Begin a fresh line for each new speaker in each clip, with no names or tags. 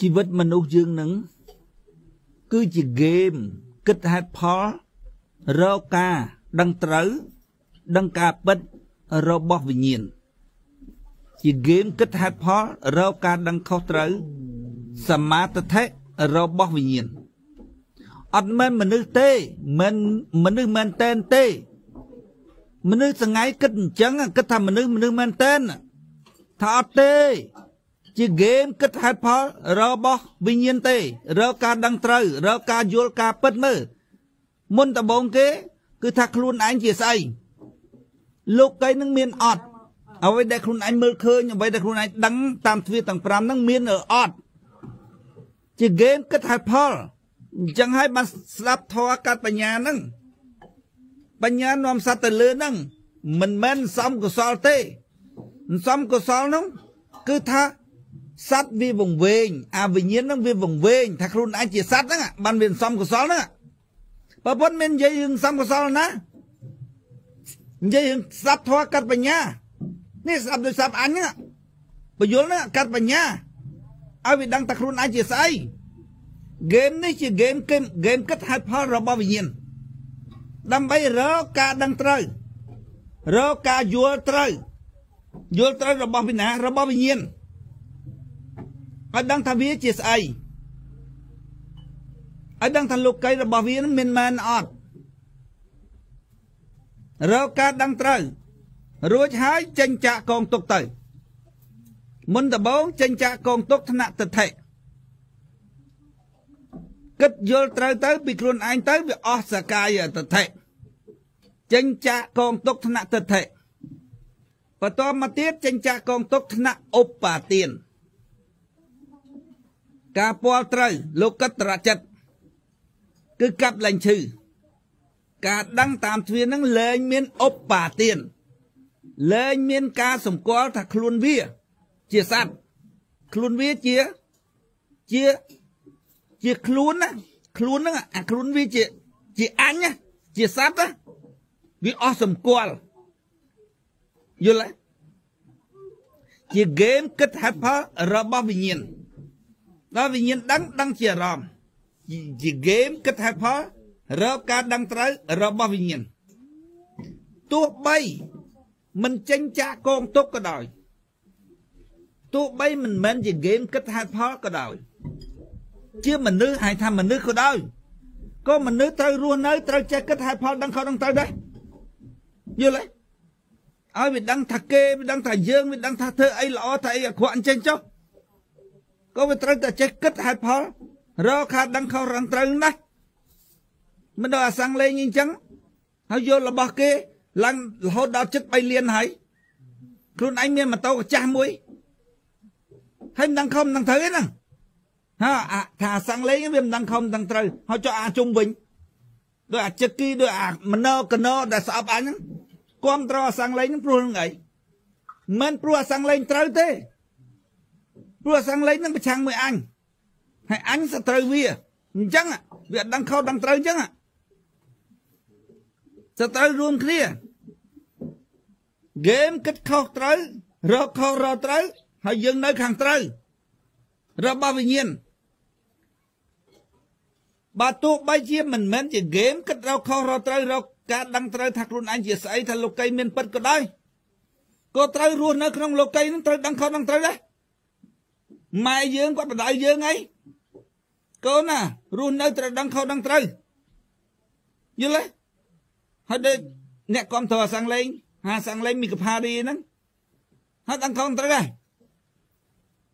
ជីវិតមនុស្សយើងនឹងគឺជាហ្គេមគិតហេតុផលរកការដឹងត្រូវដឹងការពិតរបស់វិញ្ញាណជាហ្គេមគិតហេតុផលរកការដឹងខុសត្រូវសមាទិដ្ឋិរបស់វិញ្ញាណអត់មែនមនុស្សទេមិនមនុស្សមែនតែនទេ មនុស្សថ្ងៃគិតអញ្ចឹងគិតថាមនុស្សមនុស្សមែនតែនថាអត់ទេ ជាហ្គេមគិតហេតុផលរបស់វិញ្ញាណទេ រកការដឹងត្រូវ រកការយល់ការពិតមើលមុនដំបូងគេ គឺថាខ្លួនឯងជាស្អីលោកកៃនឹងមានអត់អ្វីដែលខ្លួនឯងមើលឃើញអ្វីដែលខ្លួនឯងដឹងតាមទ្វារទាំង5ហ្នឹងមានអត់ជាហ្គេមគិតហេតុផលអញ្ចឹងហើយបានស្ដាប់ធម៌កាត់បញ្ញាហ្នឹងបញ្ញានាំសត្វទៅលើហ្នឹងមិនមែនសំកុសលទេសំកុសលហ្នឹងគឺថា សត្វវាវង្វេងអាវិញ្ញាណហ្នឹងវាវង្វេងថាខ្លួនឯងជាសត្វហ្នឹងបានវាសំកុសលហ្នឹងបើប៉ុនមាននិយាយរឿងសំកុសលណានិយាយរឿងស្ដាប់ធម៌កាត់បញ្ញានេះស្ដាប់ដោយស្ដាប់អញហ្នឹងបញ្យលហ្នឹងកាត់បញ្ញាឲ្យវាដឹងតែខ្លួនឯងជាស្អីហ្គេមនេះជាហ្គេមហ្គេមគិតហេតុផលរបស់វិញ្ញាណដើម្បីរកការដឹងត្រូវរកការយល់ត្រូវយល់ត្រូវរបស់វិញ្ញាណរបស់វិញ្ញាណ ឲ្យដឹងថាវាជាស្អីឲ្យដឹងថាលោកីរបស់វាមានមែនអត់រកការដឹងត្រូវរួចហើយចេញចាក់កងទុកទៅ មុនដំបូងចេញចាក់កងទុកថ្នាក់ទិដ្ឋិគិតយល់ត្រូវទៅពីខ្លួនឯងទៅវាអស់សកាយទិដ្ឋិចេញចាក់កងទុកថ្នាក់ទិដ្ឋិបន្តមកទៀតចេញចាក់កងទុកថ្នាក់ឧបាទាន ការពាល់ត្រូវលោកកតរចិត្តគឺកាប់លែងឈឺការដឹងតាមទ្វានឹងលែងមានឧបាទានលែងមានការសម្គាល់ថាខ្លួនវា ជាសត្វខ្លួនវាជាជាជាខ្លួនណាខ្លួនហ្នឹងអាខ្លួនវាជាជាអញណាជាសត្វណាវាអស់សម្គាល់យល់ទេជាហ្គេមគិតហេតុផលរបស់វិញ្ញាណ ដល់វិញ្ញាណដឹងដឹងជាអារម្មណ៍ជាហ្គេមគិតហេតុផលរកការដឹងត្រូវរបស់វិញ្ញាណទោះបីមិនចេញចាក់កងទុកក៏ដោយទោះបីមិនមែនជាហ្គេមគិតហេតុផលក៏ដោយជាមនុស្សហើយថាមនុស្សក៏ដោយក៏មនុស្សត្រូវរស់នៅត្រូវចេះគិតហេតុផលដឹងខុសដឹងត្រូវដែរយល់ទេឲ្យវាដឹងថាគេវាដឹងថាយើងវាដឹងថាធ្វើអីល្អថាអីអាក្រក់អញ្ចឹងចុះ ក៏វាត្រូវតែចេះគិតហេតុផលរកខាដឹងខុសដឹងត្រូវណាស់មិនដល់អាសាំងលេងអញ្ចឹងហើយយករបស់គេឡើងរហូតដល់ចិត្ត3លានហើយខ្លួនឯងមានម៉ូតូកាចាស់មួយហើយមិនដឹងខំមិនដឹងត្រូវទេហ្នឹងហាថាសាំងលេងវាមិនដឹងខំមិនដឹងត្រូវហើយចុះអាជុំវិញដោយអាចិត្តគីដោយអាមណោកណោដែលស្អប់អញហ្នឹងគ្រប់ត្រអាសាំងលេងហ្នឹងព្រោះហ្នឹងអីមិនព្រោះអាសាំងលេងត្រូវទេ ព្រោះអាសាំងលេងហ្នឹងប្រឆាំងមួយអញហើយអញសត្រូវវាអញ្ចឹងវាអត់ដឹងខុសដឹងត្រូវអញ្ចឹងសត្រូវរួមគ្នាហ្គេមគិតខុសត្រូវរកខុសរកត្រូវហើយយើងនៅខាងត្រូវរបស់វិញ្ញាណបើទោះបីជាមិនមែនជាហ្គេមគិតរកខុសរកត្រូវរកការដឹងត្រូវថាខ្លួនឯងជាស្អីថាលោកីមានពិតក៏ដោយក៏ត្រូវរស់នៅក្នុងលោកីនឹងត្រូវដឹងខុសដឹងត្រូវដែរ ម៉ែយើងគាត់បដៅយើងអីកូនណារស់នៅត្រូវដឹងខុសដឹងត្រូវយល់ទេហើយដូចអ្នកគ្រប់គ្រងសាំងលេងហាសាំងលេងមីកផារីហ្នឹងហើយដឹងខុសត្រូវដែរ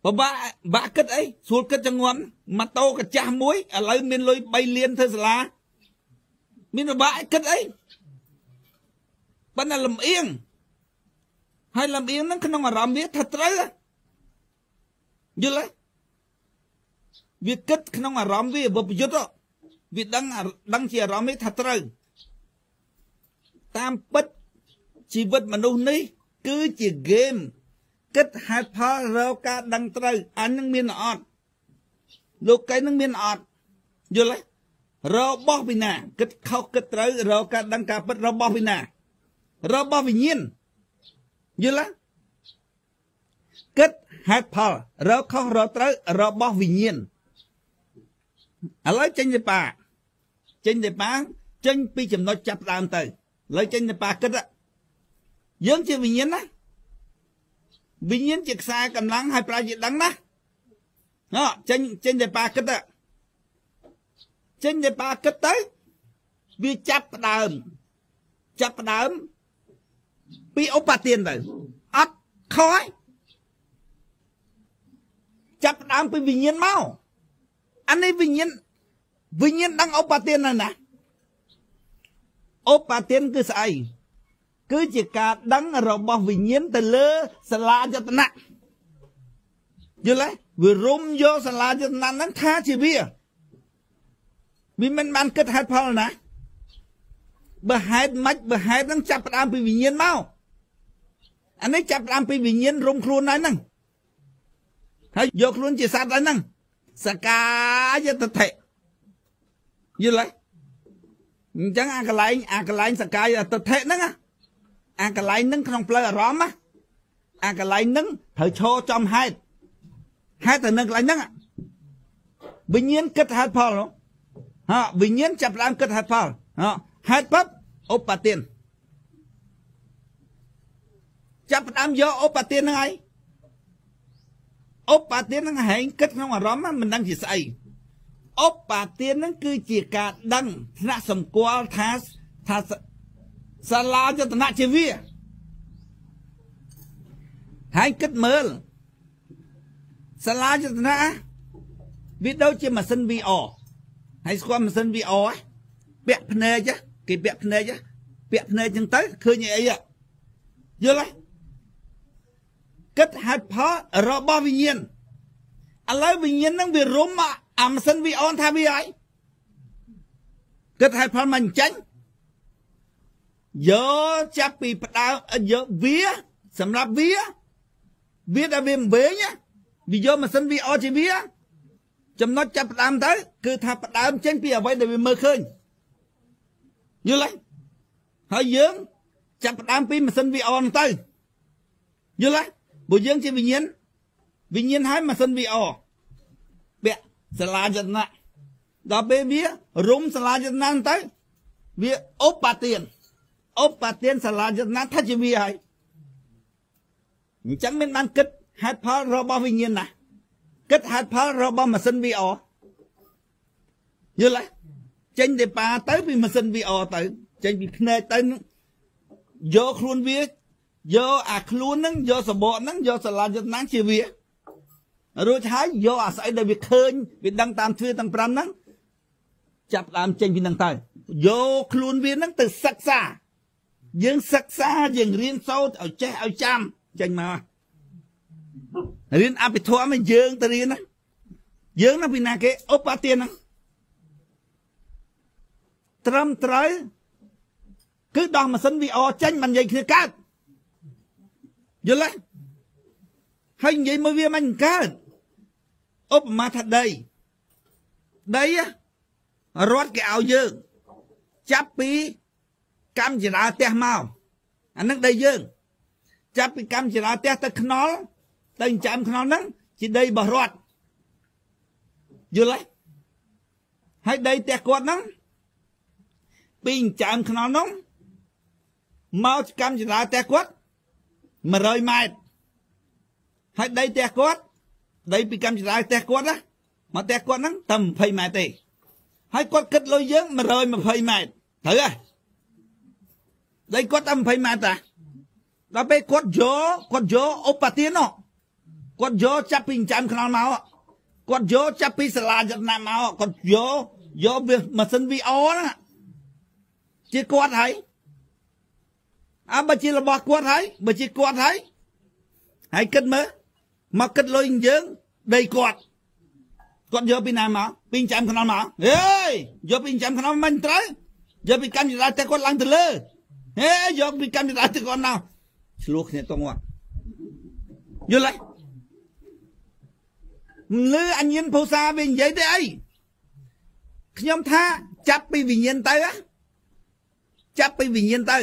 ពិបាកបាក់គិតអីស្រួលគិតចងន់ម៉ូតូកាចាស់មួយឥឡូវមានលុយ3លានធ្វើសាលាមានពិបាកគិតអីប៉ុន្តែលំអៀងហើយលំអៀងហ្នឹងក្នុងអារម្មណ៍វាថាត្រូវ យល់ទេវាគិតក្នុងអារម្មណ៍វាវិបយុទ្ធវាដឹងដឹងជាអារម្មណ៍វាថាត្រូវតាមពិតជីវិតមនុស្សនេះ គឺជាហ្គេមគិតហេតុផលរកការដឹងត្រូវអញនឹងមានអត់លោកីនឹងមានអត់យល់ទេរបស់វិណាគិតខុសគិតត្រូវរកការដឹងការពិតរបស់វិណារបស់វិញ្ញាណយល់ទេគិត ហេតុផលរកខុសរកត្រូវរបស់វិញ្ញាណឥឡូវចេញទៅប៉ាចេញទៅប៉ាចេញពីចំណុចចាប់ដើមទៅឥឡូវចេញទៅប៉ាគិតយើងជាវិញ្ញាណណាវិញ្ញាណជាខ្សែកម្លាំងឲ្យប្រាជ្ញាដឹងណាណោះចេញចេញទៅប៉ាគិតចេញទៅប៉ាគិតទៅវាចាប់ផ្ដើមចាប់ផ្ដើមពីឧបទានទៅអត់ខុស ចាប់ផ្ដើមពីវិញ្ញាណមកអានេះវិញ្ញាណវិញ្ញាណដឹងឧបទានណាឧបទានគឺស្អីគឺជាការដឹងរបស់វិញ្ញាណទៅលើសាលាយតនៈយល់ទេវារុំយកសាលាយតនៈហ្នឹងថាជាវាវាមិនបានគិតហេតុផលណាបើហេតុម៉េចបើហេតុហ្នឹងចាប់ផ្ដើមពីវិញ្ញាណមកអានេះចាប់ផ្ដើមពីវិញ្ញាណរុំខ្លួនហើយហ្នឹង ហើយយកខ្លួនជាសត្វហើយហ្នឹងសកាយតថិយល់ទេអញ្ចឹងអាកន្លែងអាកន្លែងសកាយតថិហ្នឹងអាកន្លែងហ្នឹងក្នុងផ្លូវអារម្មណ៍អាកន្លែងហ្នឹងត្រូវឈរចំហេតុហេតុទៅនឹងកន្លែងហ្នឹងវិញ្ញាណគិតហេតុផលនោះហាវិញ្ញាណចាប់ផ្ដើមគិតហេតុផលហាហេតុបបឧបទានចាប់ផ្ដើមយកឧបទានហ្នឹងហើយ ឧបទានហ្នឹងហែងគិតក្នុងអារម្មណ៍មិនដឹងជាស្អីឧបទានហ្នឹងគឺជាការដឹងថ្នាក់សម្គាល់ថាថាសាលាយតនៈជាវាហើយគិតមើលសាលាយតនៈវាដូចជាម៉ាស៊ីន VR ហើយស្គាល់ម៉ាស៊ីន VR ពាក់ភ្នែកគេពាក់ភ្នែកពាក់ភ្នែកចឹងទៅឃើញអីយល់ទេ គិតហេតុផលរបស់វិញ្ញាណឥឡូវវិញ្ញាណហ្នឹងវារុំអាម៉ាស៊ីន VR ថាវាហើយគិតហេតុផលមិនចាញ់យកចាប់ពីផ្ដើមយកវាសម្រាប់វាវាដែលវាមិនវែងវាយកម៉ាស៊ីន VR ជាវាចំណុចចាប់ផ្ដើមទៅគឺថាផ្ដើមចេញពីអ្វីដែលវាមើលឃើញយល់ទេហើយយើងចាប់ផ្ដើមពីម៉ាស៊ីន VR ទៅយល់ទេ ព្រោះយើងជាវិញ្ញាណវិញ្ញាណហើយម៉ាស៊ីន VR ពាក់សាលាចនៈដល់ពេលវារុំសាលាចនៈទៅវាឧបទានឧបទានសាលាយតនាថាជាវាហើយអញ្ចឹងមានបានគិតហេតុផលរបស់វិញ្ញាណណាគិតហេតុផលរបស់ម៉ាស៊ីន VR យល់ទេចេញទៅប៉ាទៅពីម៉ាស៊ីន VR ទៅ ចេញពីភ្នែកទៅយកខ្លួនវា យកអាខ្លួនហ្នឹងយកសបកហ្នឹងយកសាលាយតនាជាវារួចហើយយកអាស្អីដែលវាឃើញវាដឹងតាមទ្វាទាំង5ហ្នឹងចាប់ដើមចេញពីហ្នឹងទៅយកខ្លួនវាហ្នឹងទៅសិក្សាយើងសិក្សាយើងរៀនសូត្រឲ្យចេះឲ្យចាំចេញមករៀនអភិធម្មយើងទៅរៀនណាយើងណាពីណាគេឧបទានហ្នឹងត្រឹមត្រូវគឺដោះម៉ាស៊ីន VR ចេញមិននិយាយគ្នាកើត យល់ទេហើយនិយាយមកវាមិនកើតឧបមាថាដីដីរត់គេឲ្យយើងចាប់ពីកម្មចរាផ្ទះមកអានឹងដីយើង ចាប់ពីកម្មចរាផ្ទះទៅខ្នល់ទៅចិញ្ចឹមខ្នល់ហ្នឹងជាដីរបស់រដ្ឋយល់ទេហើយដីផ្ទះគាត់ហ្នឹងពីចិញ្ចឹមខ្នល់ហ្នឹងមកកម្មចរាផ្ទះគាត់ 100ម៉ែត្រហើយដីផ្ទះគាត់ដីពីកម្មចរាផ្ទះគាត់ណាមកផ្ទះគាត់ហ្នឹងតែ20ម៉ែត្រទេហើយគាត់គិតលុយយើង120ម៉ែត្រត្រូវហ៎ដីគាត់តែ20ម៉ែត្រតាដល់ពេលគាត់យកគាត់យកឧបទាននោះគាត់យកចាប់ពីចិញ្ចាំខ្នល់មកគាត់យកចាប់ពីសាលាយតនាមកគាត់យកយកវាម៉ាស៊ីន VR ណាជាគាត់ហើយ អើបើជារបស់គាត់ហើយបើជាគាត់ហើយហើយគិតមើលមកគិតលុយយើងដីគាត់គាត់យកពីណាមកពីចាំខ្នល់មកហេយកពីចាំខ្នល់មិនត្រូវយកពីកម្មចរាតែគាត់ឡើងទៅលើហេយកពីកម្មវិធីទៅគាត់មកឆ្លោះគ្នាតងយល់ទេលឺអញ្ញិនភូសាវានិយាយទេអីខ្ញុំថាចាប់ពីវិញ្ញាណទៅចាប់ពីវិញ្ញាណទៅ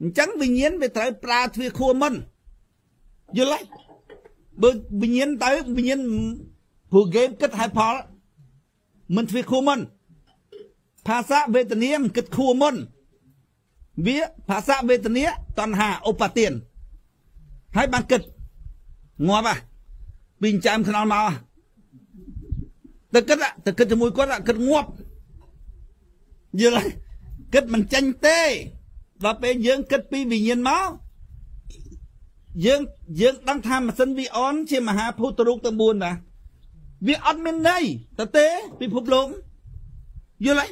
អញ្ចឹងវិញ្ញាណវាត្រូវប្រើទ្វាខួមុនយល់ទេបើវិញ្ញាណទៅវិញ្ញាណព្រោះហ្គេមគិតហេតុផលមិនធ្វើខួមុនភាសាវេទនាមិនគិតខួមុនវាភាសាវេទនាតណ្ហាឧបទានហើយបានគិតងាប់ហ่ะពីចាំខ្នល់មកទៅគិតទៅគិតជាមួយគាត់គិតងាប់យល់ហើយគិតមិនចាញ់ទេ ដល់ពេលយើងគិតពីវិញ្ញាណមកយើងយើងដឹងថាម៉ាស៊ីនវីអនជាមហាភូតរូបទាំង4ណាវាអត់មានន័យទៅទេពិភពលោកយល់ហើយ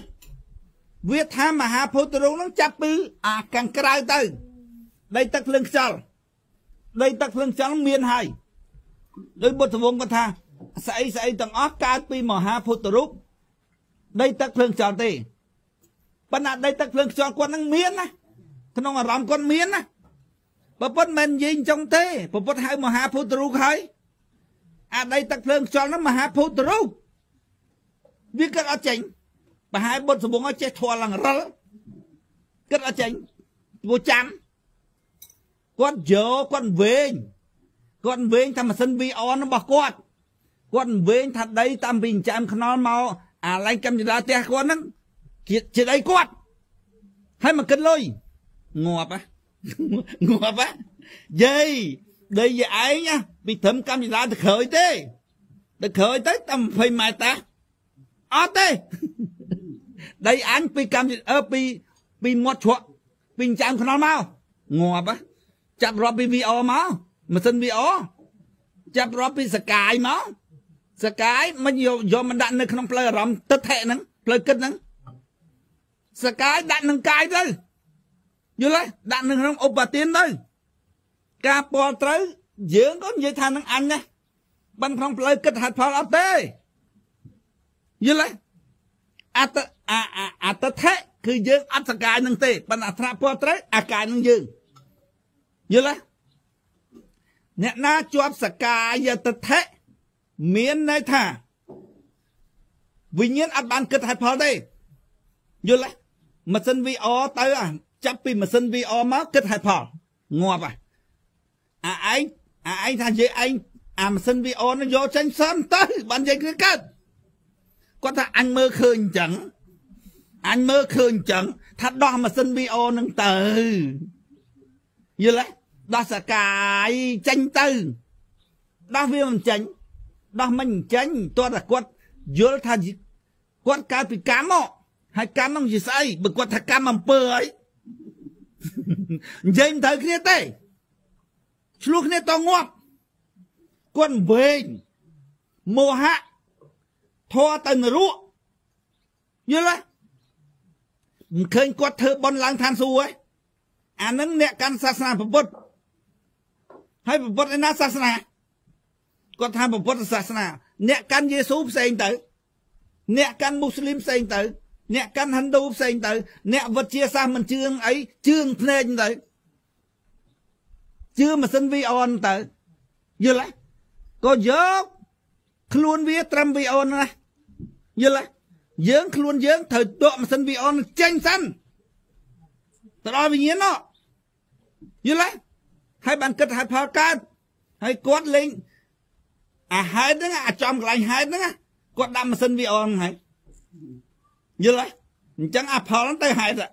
វាថាមហាភូតរូបនឹងចាប់ពីអាខាងក្រៅទៅដីទឹកភ្លើងខ្យល់ដីទឹកភ្លើងខ្យល់មានហើយដោយបុត្រវងគាត់ថាស្អីស្អីទាំងអស់កើតពីមហាភូតរូបដីទឹកភ្លើងខ្យល់ទេប៉ុន្តែដីទឹកភ្លើងខ្យល់គាត់នឹងមានណា ក្នុងអារម្មណ៍គាត់មានណាបើពុតមិននិយាយអញ្ចឹងទេប្រពុតហៅមហាភូតរូបហើយអាដីទឹកភ្លើងខ្យល់ហ្នឹងមហាភូតរូបវាគិតអត់ចេញប្រហែលបុតសវងឲ្យចេះធွာឡើងរិលគិតអត់ចេញព្រោះចាំគាត់យកគាត់វែងគាត់វែងថាម៉ាស៊ីន VR របស់គាត់គាត់វែងថាដីតាមពីចាំខ្នល់មកអាឡៃកម្មចលាផ្ទះគាត់ហ្នឹងជាជាដីគាត់ហើយមកគិតលុយ ងាប់ហ៎ងាប់ហ៎យាយដីយាយឯងពីត្រឹមកម្មចលាទៅក្រោយទេទៅក្រោយទៅតែ20ម៉ែត្រតាអត់ទេដីអញពីកម្មអឺពីពីមាត់ជ្រក់ពីចាំខ្នល់មកងាប់ហ៎ចាប់រាប់ពី VR មកម៉ាស៊ីន VR ចាប់រាប់ពីសកាយមកសកាយមិនយកយកមកដាក់នៅក្នុងផ្លូវអារម្មណ៍ទឹកថេហ្នឹងផ្លូវគិតហ្នឹងសកាយដាក់នឹងកាយទៅ យល់ទេដាក់នៅក្នុងឧបទានទៅការពលត្រូវយើងក៏និយាយថានឹងអញណាបានក្នុងផ្លូវគិតហេតុផលអត់ទេយល់ទេអត្តអាអត្តថៈគឺយើងអត់សកាយនឹងទេប៉ុន្តែអត្រពលត្រូវអាកាយនឹងយើងយល់ទេអ្នកណាជាប់សកាយតថៈមានន័យថាវិញ្ញាណអត់បានគិតហេតុផលទេយល់ទេម៉ាស៊ីន VR ទៅ ចាប់ពីម៉ាស៊ីន VR មកគិតហេតុផលងាប់ហ่ะអាឯងអាឯងថានិយាយឯងអាម៉ាស៊ីន VR នឹងយកចេញសន្ទៅបាននិយាយគឺកើតគាត់ថាអញមើលឃើញអញ្ចឹងអញមើលឃើញអញ្ចឹងថាដោះម៉ាស៊ីន VR នឹងទៅយល់ទេដោះសកាយចេញទៅដោះវាមិនចេញដោះមិនចេញតើតែគាត់យល់ថាគាត់កើតពីកម្មមកហើយកម្មនឹងជាស្អីបើគាត់ថាកម្មអំពើហើយ និយាយមិនត្រូវគ្នាទេឆ្លោះគ្នាតងាប់គាត់វែងមោហៈធေါ်ទៅនរកយល់ទេមិនឃើញគាត់ធ្វើបន់ឡើងឋានសួគ៌ទេអានឹងអ្នកកាន់សាសនាពុទ្ធហើយពុទ្ធឯណាសាសនាគាត់ថាពុទ្ធសាសនា អ្នកកាន់យេស៊ូផ្សេងទៅ អ្នកកាន់មូស្លីមផ្សេងទៅ អ្នកកាន់ហិណ្ឌូផ្សេងទៅ អ្នកវិទ្យាសាស្ត្រមិនជឿអីជឿភ្នែកទៅជឿម៉ាស៊ីន VR ទៅយល់ទេក៏យកខ្លួនវាត្រឹម VR ណាយល់ទេយើងខ្លួនយើងត្រូវដកម៉ាស៊ីន VR ចេញសិនទៅដល់វិញ្ញាណនោះយល់ទេហើយបានគិតហេតុផលកើតហើយគាត់លេងអាហេតុហ្នឹងអាចំកន្លែងហេតុហ្នឹងគាត់ដាក់ម៉ាស៊ីន VR ហ្នឹងហើយ យល់ទេអញ្ចឹងអាផលហ្នឹងទៅហេតុ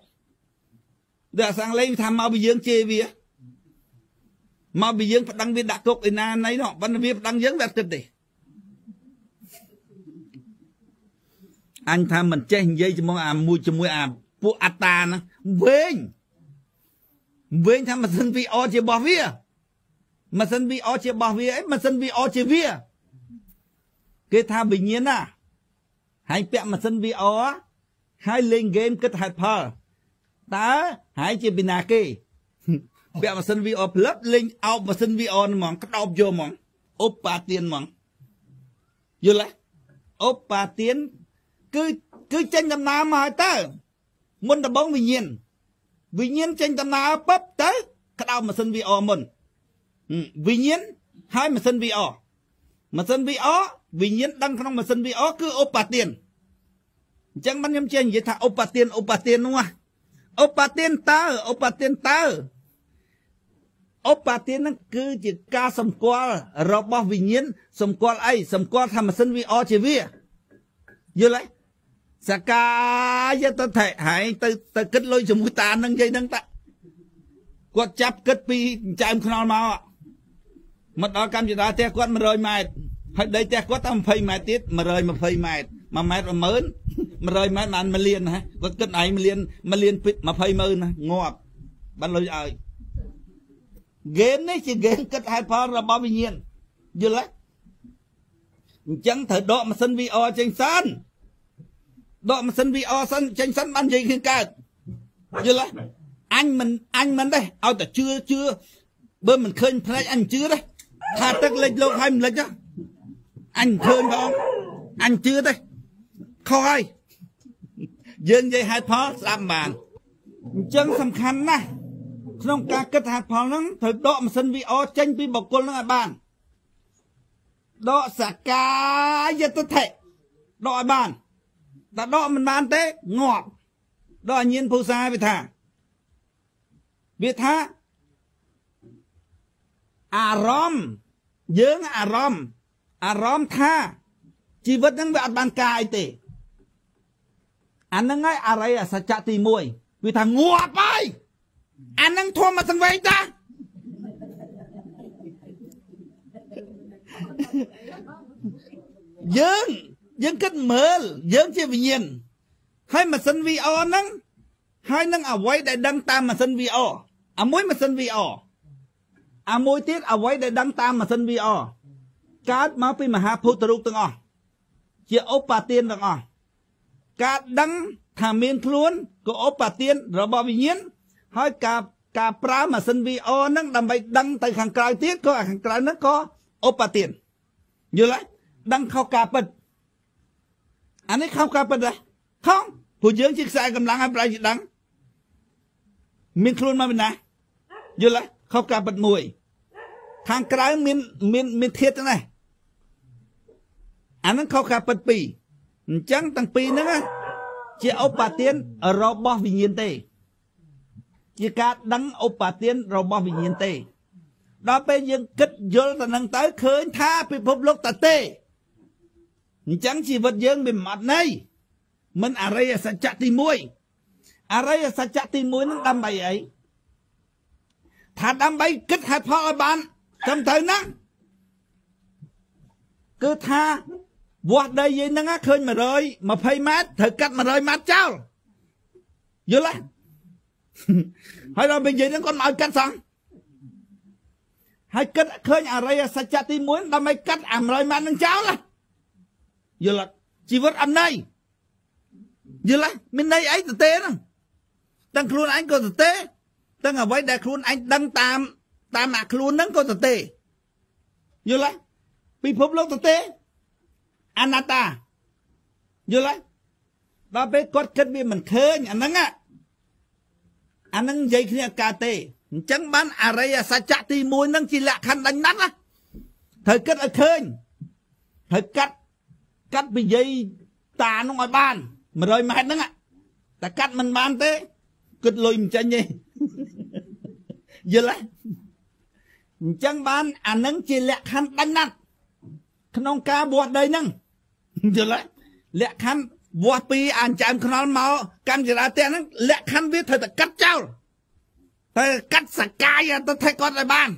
ដូចអាសាំងលេងថាមកពីយើងជេរវាមកពីយើងប្តឹងវាដាក់គុកឯណាណៃនោះប៉ុន្តែវាប្តឹងយើងវាអត់គិតទេអញថាមិនចេះនិយាយជាមួយអាមួយជាមួយអាពួកអត្តាហ្នឹងវែងវែងថាម៉ាស៊ីន VR ជារបស់វាម៉ាស៊ីន VR ជារបស់វាអីម៉ាស៊ីន VR ជាវាគេថាវិញ្ញាណណាហើយពាក់ម៉ាស៊ីន VR ហើយលេងហ្គេមគិតហេតុផលតើហើយជាពីណាគេពាក់ម៉ាស៊ីន VR ផ្លឹបលេងអោបម៉ាស៊ីន VR ហ្មងក្តោបយកហ្មងឧបបាទានហ្មងយល់ទេឧបបាទានគឺគឺចេញដំណើរមកហើយតើមុនដំបងវិញ្ញាណវិញ្ញាណចេញដំណើរពឹបទៅក្តោបម៉ាស៊ីន VR មុនវិញ្ញាណហើយម៉ាស៊ីន VR ម៉ាស៊ីន VR វិញ្ញាណដឹងក្នុងម៉ាស៊ីន VR គឺឧបទាន អញ្ចឹងមិនខ្ញុំចេះនិយាយថាឧបទានឧបទាននោះឧបទានតើឧបទានតើឧបទានហ្នឹងគឺជាការសម្គាល់របស់វិញ្ញាណសម្គាល់អីសម្គាល់ថាម៉ាស៊ីន VR ជាវាយល់ទេសកាយតថេហើយទៅទៅគិតលុយជាមួយតានឹងយាយនឹងតាគាត់ចាប់គិតពីចែមខ្នល់មកមកដល់កម្មចតាផ្ទះគាត់100ម៉ែត្រ ហើយដីផ្ទះគាត់តែ20ម៉ែត្រទៀត120ម៉ែត្រ1ម៉ែត្រ10000 100ម៉ែត្របាន1លានណាគាត់គិតឯង1លាន1លាន20ម៉ឺនណាងាប់បានលុយឲ្យហ្គេមនេះជាហ្គេមគិតហេតុផលរបស់វិញ្ញាណយល់ទេអញ្ចឹងត្រូវដកម៉ាស៊ីន VR ចេញសិនដកម៉ាស៊ីន VR សិនចេញសិនបាននិយាយគ្នាកើតយល់ទេអញមិនអញមិនទេឲ្យតែជឿជឿបើមិនឃើញផ្នែកអញជឿទេថាទឹកលិចលោកឲ្យមិនលិចទេ អញឃើញបងអញជឿទេខុសហើយយើងនិយាយហេតុផលស្ដាប់បានអញ្ចឹងសំខាន់ណាស់ក្នុងការគិតហេតុផលហ្នឹងត្រូវដកម៉ាស៊ីន VR ចេញពីបុគ្គលហ្នឹងឲ្យបានដកសកាយតថេដកឲ្យបានតែដកមិនបានទេងាប់ដកអញញៀនភូសាវាថាវាថាអារម្មណ៍យើងអារម្មណ៍ អារម្មណ៍ថាជីវិតហ្នឹងវាអត់បានការអីទេអាហ្នឹងហើយអរិយសច្ចៈទី1វាថាងាប់ហើយអាហ្នឹងធំមកសង្វេងតាយើងយើងគិតមើលយើងជាវិញ្ញាណហើយម៉ាស៊ីន VR ហ្នឹងហើយនឹងអ្វីដែលដឹងតាមម៉ាស៊ីន VR អាមួយម៉ាស៊ីន VR អាមួយទៀតអ្វីដែលដឹងតាមម៉ាស៊ីន VR កើតមកពីមហាភូតរូបទាំងអស់ជាឧបទានទាំងអស់ការដឹងថាមានខ្លួនក៏ឧបទានរបស់វិញ្ញាណហើយការការប្រើម៉ាស៊ីន VR ហ្នឹងដើម្បីដឹងទៅខាងក្រៅទៀតក៏ខាងក្រៅហ្នឹងក៏ឧបទានយល់ទេដឹងខុសការពិតអានេះខុសការពិតដែរខុសព្រោះយើងជាខ្សែកម្លាំងឲ្យប្រែជាដឹងមានខ្លួនមកពីណាយល់ទេខុសការពិតមួយខាងក្រៅមានមានមានធាតណា អាហ្នឹងខុសការពិតពីរអញ្ចឹងទាំងពីរហ្នឹងជាឧបទានរបស់វិញ្ញាណទេ ជាការដឹងឧបទានរបស់វិញ្ញាណទេដល់ពេលយើងគិតយល់ទៅនឹងទៅឃើញថាពិភពលោកតទេអញ្ចឹងជីវិតយើងវាមិនអត់ន័យមិនអរិយសច្ចៈទី1អរិយសច្ចៈទី1នឹងដើម្បីអីថាដើម្បីគិតហេតុផលឲ្យបានត្រឹមត្រូវណាគឺថា វាស់ដីយើងហ្នឹងឃើញ120ម៉ែត្រត្រូវកាត់100ម៉ែត្រចោលយល់ទេហើយដល់ពេលនិយាយហ្នឹងគាត់មកឲ្យកាត់សោះហើយគិតឃើញអរិយសច្ចៈទី1ដើម្បីកាត់100ម៉ែត្រនឹងចោលយល់អត់ជីវិតអត់ន័យយល់ទេមានន័យអីទៅទេហ្នឹងទាំងខ្លួនឯងក៏ទៅទេទាំងអ្វីដែលខ្លួនឯងដឹងតាមតាមអាខ្លួនហ្នឹងក៏ទៅទេយល់ទេពិភពលោកទៅទេ អនត្តាយល់ទេដល់ពេលគាត់គិតវាមិនឃើញអាហ្នឹងអាហ្នឹងនិយាយគ្នាកើតទេអញ្ចឹងបានអរិយសច្ចៈទី1ហ្នឹងជាលក្ខខណ្ឌដាច់ណាត់ណាត្រូវគិតឲ្យឃើញត្រូវកាត់កាត់ពីយាយតានោះឲ្យបាន100ម៉ែត្រហ្នឹងតែកាត់មិនបានទេគិតលុយមិនចេញទេយល់ទេអញ្ចឹងបានអានឹងជាលក្ខខណ្ឌដាច់ណាត់ក្នុងការវាស់ដីហ្នឹង យល់ទេលក្ខខណ្ឌវាស់ពីអានចែមខ្នល់មកកម្មចរាផ្ទះហ្នឹងលក្ខខណ្ឌវាត្រូវតែកាត់ចោលតែកាត់សកាយទៅថេគាត់ឲ្យបាន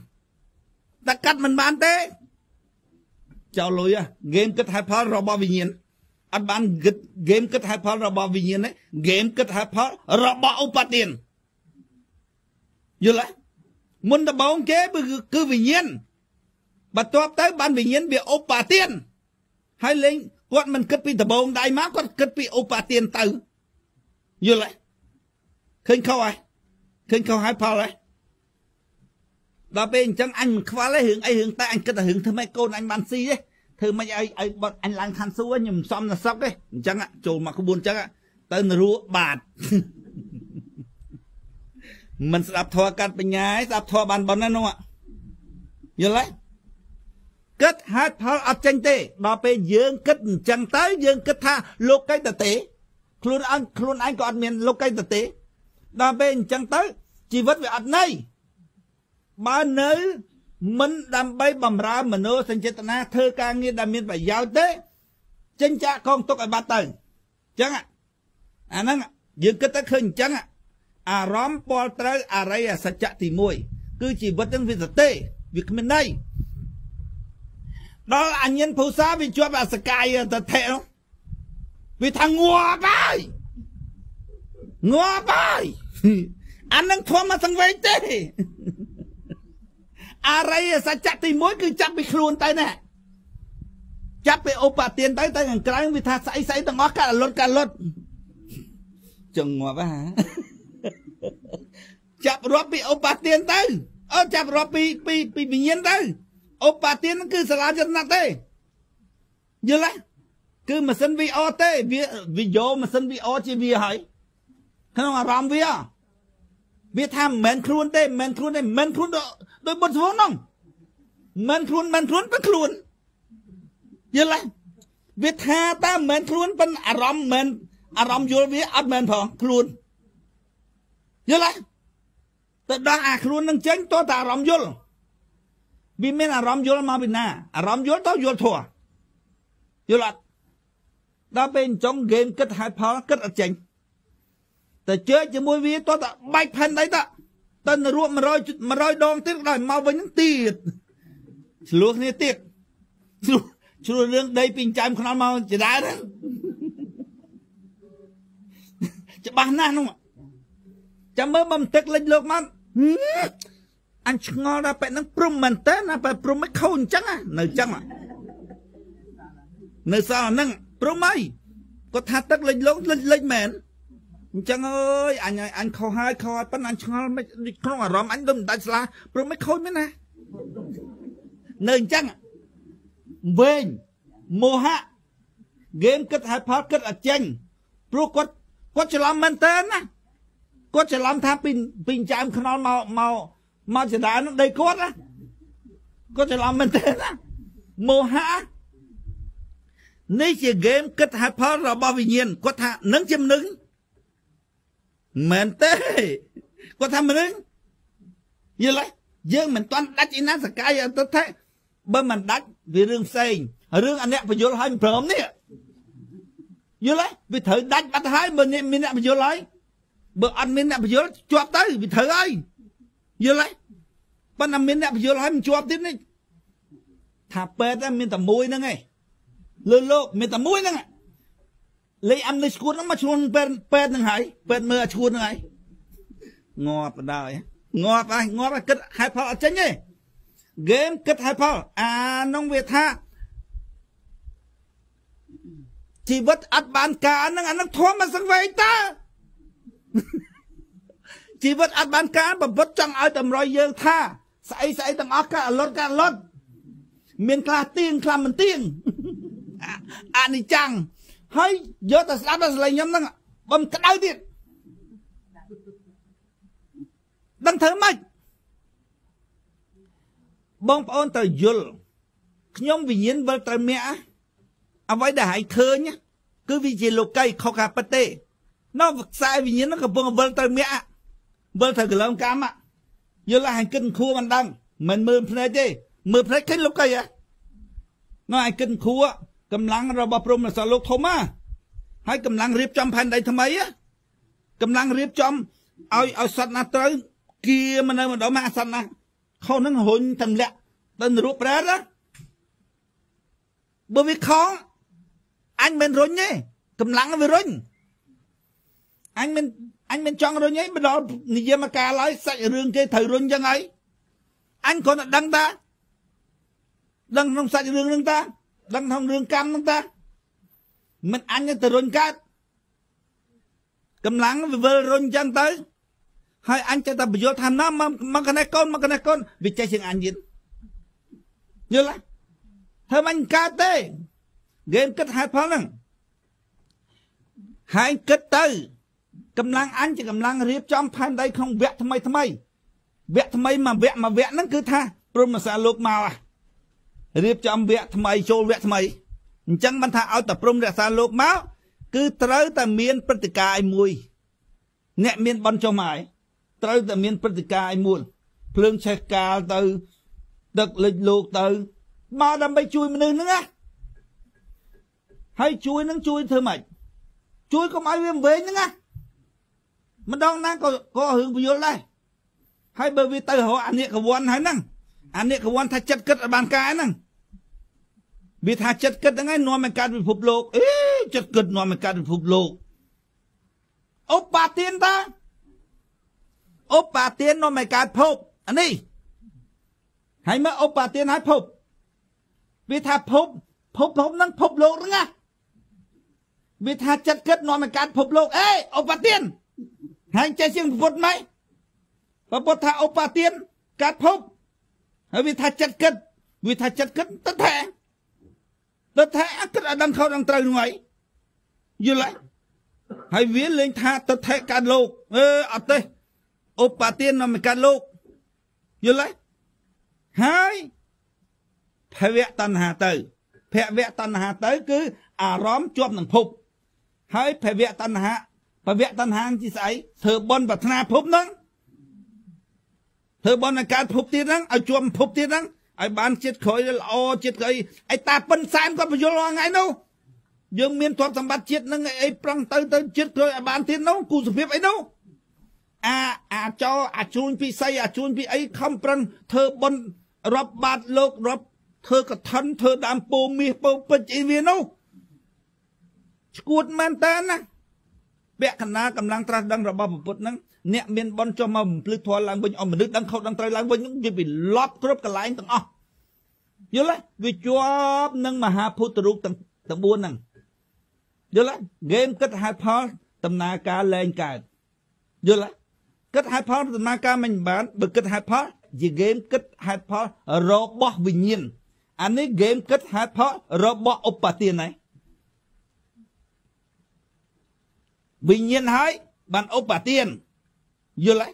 តែកាត់មិនបានទេចោលលុយហ្គេមគិតហេតុផលរបស់វិញ្ញាណអត់បានគិតហ្គេមគិតហេតុផលរបស់វិញ្ញាណទេហ្គេមគិតហេតុផលរបស់ឧបទានយល់ទេមុនដំបូងគេគឺវិញ្ញាណបន្ទាប់ទៅបានវិញ្ញាណវាឧបទានហើយលេង គាត់មិនគិតពីដំបូងដៃមកគាត់គិតពីឧបទានទៅយល់ទេឃើញខុសហើយឃើញខុសហើយផលហើយដល់ពេលអញ្ចឹងអញមិនខ្វល់ទេរឿងអីរឿងតែអញគិតតែរឿងធ្វើម៉េចកូនអញបានស៊ីទេធ្វើម៉េចឲ្យឲ្យបត់អញឡើងខាន់សួរខ្ញុំសំនៅសក់ទេអញ្ចឹងចូលមកក្បួនអញ្ចឹងទៅនរួបាតមិនស្ដាប់ធម៌កាត់បញ្ញាស្ដាប់ធម៌បានប៉ុណ្ណានោះយល់ទេ គិតហេតុផលអត់ចេញទេដល់ពេលយើងគិតអញ្ចឹងទៅយើងគិតថាលោកីតទេខ្លួនអញខ្លួនឯងក៏អត់មានលោកីតទេដល់ពេលអញ្ចឹងទៅជីវិតវាអត់ន័យបើនៅមិនដើម្បីបំរើមនោសញ្ចេតនាធ្វើការងារដែលមានប្រយោជន៍ទេចិញ្ចាក់កងទុកឲ្យបាត់ទៅអញ្ចឹងអាហ្នឹងយើងគិតទៅឃើញអញ្ចឹងអារម្មណ៍ពលត្រូវអរិយសច្ចៈទី1គឺជីវិតនឹងវាសទេវាគ្មានន័យ ដល់អញ្ញិនភូសាវាជាប់អសកាយតថេនោះវាថាងាប់ហើយងាប់ហើយអានឹងធំមកសង្វេងទេអរិយសច្ចៈទី1គឺចាប់ពីខ្លួនទៅណាចាប់ពីឧបទានទៅទៅខាងក្រៅវាថាស្អីស្អីទាំងអស់កាត់លុតកាត់លុតចង់ងាប់ហ่าចាប់រាប់ពីឧបទានទៅអើចាប់រាប់ពីពីពីវិញ្ញាណទៅ ឧបទានគឺសាលាចរណៈទេយល់ទេគឺម៉ាស៊ីន VR ទេវាវីដេអូម៉ាស៊ីន VR ជាវាហើយក្នុងអារម្មណ៍វាវាថាមិនមែនខ្លួនទេមិនមែនខ្លួនទេមិនមែនខ្លួនដោយបុតស្វងហ្នឹងមិនខ្លួនមិនខ្លួនប៉ុនខ្លួនយល់ទេវាថាតើមិនមែនខ្លួនប៉ុនអារម្មណ៍មិនអារម្មណ៍យល់វាអត់មែនផងខ្លួនយល់ទេទៅដោះអាខ្លួននឹងចេញតើតាអារម្មណ៍យល់ វាមានអារម្មណ៍យល់មកពីណាអារម្មណ៍យល់ទៅយល់ធัวយល់អត់ដល់ពេលអញ្ចឹងហ្គេមគិតហេតុផលគិតអត់ចេញតែជើជាមួយវាតោះតែបែកផែនដីតតែរួប100 100ដងទៀតដល់មកវិញនឹងទៀតឆ្លោះគ្នាទៀតឆ្លោះឆ្លោះរឿងដីពីចាំខ្នល់មកចដើហ្នឹងច្បាស់ណាស់នោះចាំមើលបំទឹកលេចលោកមក អញឆ្ងល់ដល់ពេលហ្នឹងព្រំមែនតើណាពេលព្រំមិនខូចអញ្ចឹងនៅអញ្ចឹងនៅសល់ហ្នឹងព្រំអីគាត់ថាទឹកលេចលោកលេចលេចមែនអញ្ចឹងអើយអញអញខុសហើយខុសហើយប៉ុន្តែអញឆ្ងល់មិនក្នុងអារម្មណ៍អញដូចមិនដាច់ស្លាព្រមមិនខូចមែនណានៅអញ្ចឹងវែងមោហៈហ្គេមគិតហើយផលគិតអត់ចេញព្រោះគាត់គាត់ច្រឡំមែនតើណាគាត់ច្រឡំថាពីពីចែមខ្នល់មកមក មកចដានឹងដីគាត់ណាគាត់ច្រឡំមែនតើណាមោហៈនេះជាហ្គេមគិតហើយផលរបស់វិញ្ញាណគាត់ថានឹងជាមនុស្សមែនទេគាត់ថាមនុស្សយល់ទេយើងមិនទាន់ដាច់អីណាសកាយទៅថាបើមិនដាច់វារឿងផ្សេងរឿងអអ្នកបញ្យលឲ្យព្រមនេះយល់ទេវាត្រូវដាច់បាត់ហើយបើមានអ្នកបញ្យលហើយបើអត់មានអ្នកបញ្យលជាប់ទៅវាត្រូវហើយ យល់ទេប៉ុន្តែមានអ្នកបញ្យលហើយមិនជាប់ទៀតនេះថាពេទ្យមានតែមួយហ្នឹងឯងលើលោកមានតែមួយហ្នឹងលេខអាំនេះឈួតហ្នឹងមកឈួនពេទ្យពេទ្យហ្នឹងហើយពេទ្យមើលអាឈួនហ្នឹងហើយងាប់បណ្ដោយងាប់ហើយងាប់ហើយគិតហេតុផលអត់ចេញទេហ្គេមគិតហេតុផលអានោះវាថាជីវិតអត់បានការហ្នឹងអានឹងធំមកសង្វេងតើ ជីវិតអត់បានការប្រពុតចង់ឲ្យតម្រុយយើងថា ស្អីស្អីទាំងអស់កាអលត់កាអលត់មានខ្លះទៀងខ្លះមិនទៀងអនិច្ចំហើយយកតែស្ដាប់តែសលេងខ្ញុំហ្នឹងបំក្តៅទៀតដឹងធ្វើម៉េចបងប្អូនត្រូវយល់ខ្ញុំវិញ្ញាណវិលត្រូវមាក់អ្វីដែលហែងឃើញគឺវាជាលោកីខុសការពិតទេនៅខ្សែវិញ្ញាណកំពុងវិលត្រូវមាក់ វិលត្រូវកលងកម្មយល់ហែងគិតខួរមិនដឹងមិនមើលភ្នែកទេមើលភ្នែកឃើញលោកីហ៎នៅឯគិតខួរកម្លាំងរបស់ព្រមសលោកធំណាហើយកម្លាំងរៀបចំផែនដីថ្មីកម្លាំងរៀបចំឲ្យឲ្យសត្វណាត្រូវគៀមកនៅម្ដងមកសត្វណាខុសនឹងរុញទាំងលាក់ទៅនរកប្រែតណាបើវាខំអញមិនរុញទេកម្លាំងវារុញអញមិន អញមិនចង់រុញទេមកដល់និយាយមកកាលហើយសាច់រឿងគេត្រូវរុញចឹងហើយអញគ្រាន់តែដឹងតាដឹងក្នុងសាច់រឿងហ្នឹងតាដឹងក្នុងរឿងកម្មហ្នឹងតាមិនអញទៅរុញកើតកម្លាំងវាវិលរុញចឹងទៅហើយអញចេះតែបញ្យល់ថាណាមកមកកណេះកូនមកកណេះកូនវាចេះជាងអញទៀតយល់ទេធ្វើមិនកើតទេហ្គេមគិតហេតុផលហ្នឹងហើយគិតទៅ កម្លាំងអញជាកម្លាំងរៀបចំផែនដីក្នុងវគ្គថ្មីថ្មីវគ្គថ្មីមួយវគ្គមួយវគ្គហ្នឹងគឺថាព្រមសាលោកមករៀបចំវគ្គថ្មីចូលវគ្គថ្មីអញ្ចឹងមិនថាឲ្យតែព្រមរក្សាលោកមកគឺត្រូវតែមានព្រឹត្តិការណ៍ឲ្យមួយអ្នកមានបន់ចុះមកឲ្យត្រូវតែមានព្រឹត្តិការណ៍ឲ្យមួយភ្លើងឆេះកាលទៅដឹកលិចលោកទៅមកដើម្បីជួយមនុស្សហ្នឹងណាហើយជួយនឹងជួយធ្វើម៉េចជួយកុំឲ្យវាវែងហ្នឹងណា ម្ដងណាក៏ក៏រឿងពយល់ដែរហើយបើវាទៅរកអនិកវ័នហើយហ្នឹងអនិកវ័នថាចិត្តគិតឲ្យបានការហ្នឹងវាថាចិត្តគិតហ្នឹងឯងនាំឲ្យកើតពិភពលោកអេចិត្តគិតនាំឲ្យកើតពិភពលោកឧបាទានតាឧបាទាននាំឲ្យកើតភពអានេះហើយមើលឧបាទានឲ្យភពវាថាភពភពភពហ្នឹងភពលោកហ្នឹងណាវាថាចិត្តគិតនាំឲ្យកើតភពលោកអេឧបាទាន ហើយចេះជាងពុទ្ធម៉េចពុទ្ធថាឧបាទានកើតភពហើយវាថាចិត្តគិតវាថាចិត្តគិតទៅថាទៅថាគិតឲ្យដឹងខុសដឹងត្រូវនោះហើយយល់ហើយហើយវាលេងថាទៅថេកើតលោកអឺអត់ទេឧបទាននាំមកកើតលោកយល់ហើយហើយភវៈតណ្ហាទៅភវៈតណ្ហាទៅគឺអារម្មណ៍ជាប់នឹងភពហើយភវៈតណ្ហា ភវៈតណ្ហាជាស្អីធ្វើបន់ប្រាថ្នាភពហ្នឹងធ្វើបន់ឲ្យកើតភពទៀតហ្នឹងឲ្យជាប់ភពទៀតហ្នឹងឲ្យបានចិត្តក្រោយល្អចិត្តក្រោយឯតាប៉ិនសែនគាត់បញ្យល់រាល់ថ្ងៃនោះយើងមានទ្រព្យសម្បត្តិជាតិនឹងអីប្រឹងទៅទៅចិត្តក្រោយឲ្យបានទៀតនោះគូសភាពអីនោះអាអាចោអាជួញពីស័យអាជួញពីអីខំប្រឹងធ្វើបន់រាប់បាតលោករាប់ធ្វើកឋិនធ្វើដើមពោមាសពោពេជ្រអីវានោះឈួតមែនតើណា ពាក់កណ្ដាលកម្លាំងត្រាស់ដឹងរបស់ពុទ្ធហ្នឹងអ្នកមានបនចុះមកបំភ្លឺធម៌ឡើងវិញឲ្យមនុស្សដឹងខុសដឹងត្រូវឡើងវិញវាវាលប់គ្រប់កន្លែងទាំងអស់យល់ទេវាជាប់នឹងមហាភូតរូបទាំងទាំង4ហ្នឹងយល់ទេហ្គេមគិតហេតុផលដំណើរការលែងកើតយល់ទេគិតហេតុផលដំណើរការមិនបានបើគិតហេតុផលជាហ្គេមគិតហេតុផលរបស់វិញ្ញាណអានេះហ្គេមគិតហេតុផលរបស់ឧបទានហ្នឹង វិញ្ញាណហើយបានឧបទានយល់ហើយ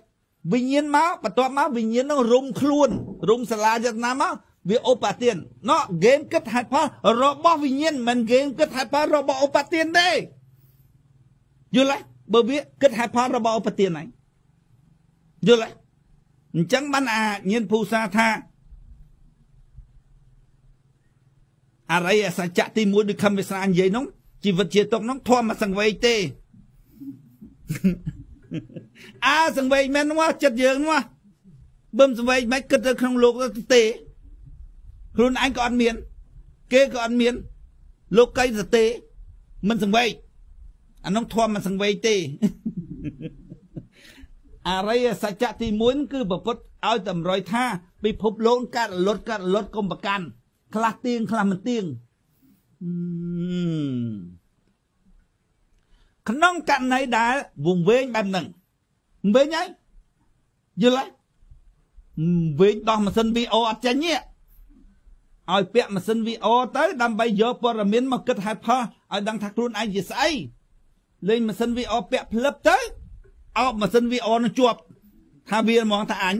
វិញ្ញាណមកបន្ទាប់មកវិញ្ញាណនឹងរុំខ្លួនរុំសាលាយតនាមកវាឧបទានណោះហ្គេមគិតហេតុផលរបស់វិញ្ញាណមិនហ្គេមគិតហេតុផលរបស់ឧបទានទេយល់ហើយបើវាគិតហេតុផលរបស់ឧបទានហ្នឹងយល់ហើយអញ្ចឹងបានអាញាណភូសាថាអរិយសច្ចៈទី1ដូចខំវាស្រានិយាយនោះជីវិតជាទុកនោះធម្មសង្វេយទេ អាសង្វេងមែនមកចិត្តយើងមកបឹមសង្វេងមិនគិតទៅក្នុងលោកទៅទេខ្លួនឯងក៏អត់មាន គេក៏អត់មានលោកកៃទៅទេមិនសង្វេងអានោះធម៌មិនសង្វេងទេអរិយសច្ចៈទី1គឺប្រពុតឲ្យតម្រុយថាពិភពលោកកាត់រលត់កាត់រលត់កុំប្រកាន់ខ្លះទៀងខ្លះមិនទៀង ក្នុងករណីដែលវង្វេងបែបហ្នឹងវិញហើយយល់ហើយវិញដោះម៉ាស៊ីន VO អត់ចេញទេឲ្យពាក់ម៉ាស៊ីន VO ទៅដើម្បីយកព័ត៌មានមកគិតហេតុផលឲ្យដឹងថាខ្លួនឯងជាស្អីលេងម៉ាស៊ីន VO ពាក់ផ្លឹបទៅអោបម៉ាស៊ីន VO នឹងជាប់ថាវាហ្មងថាអញ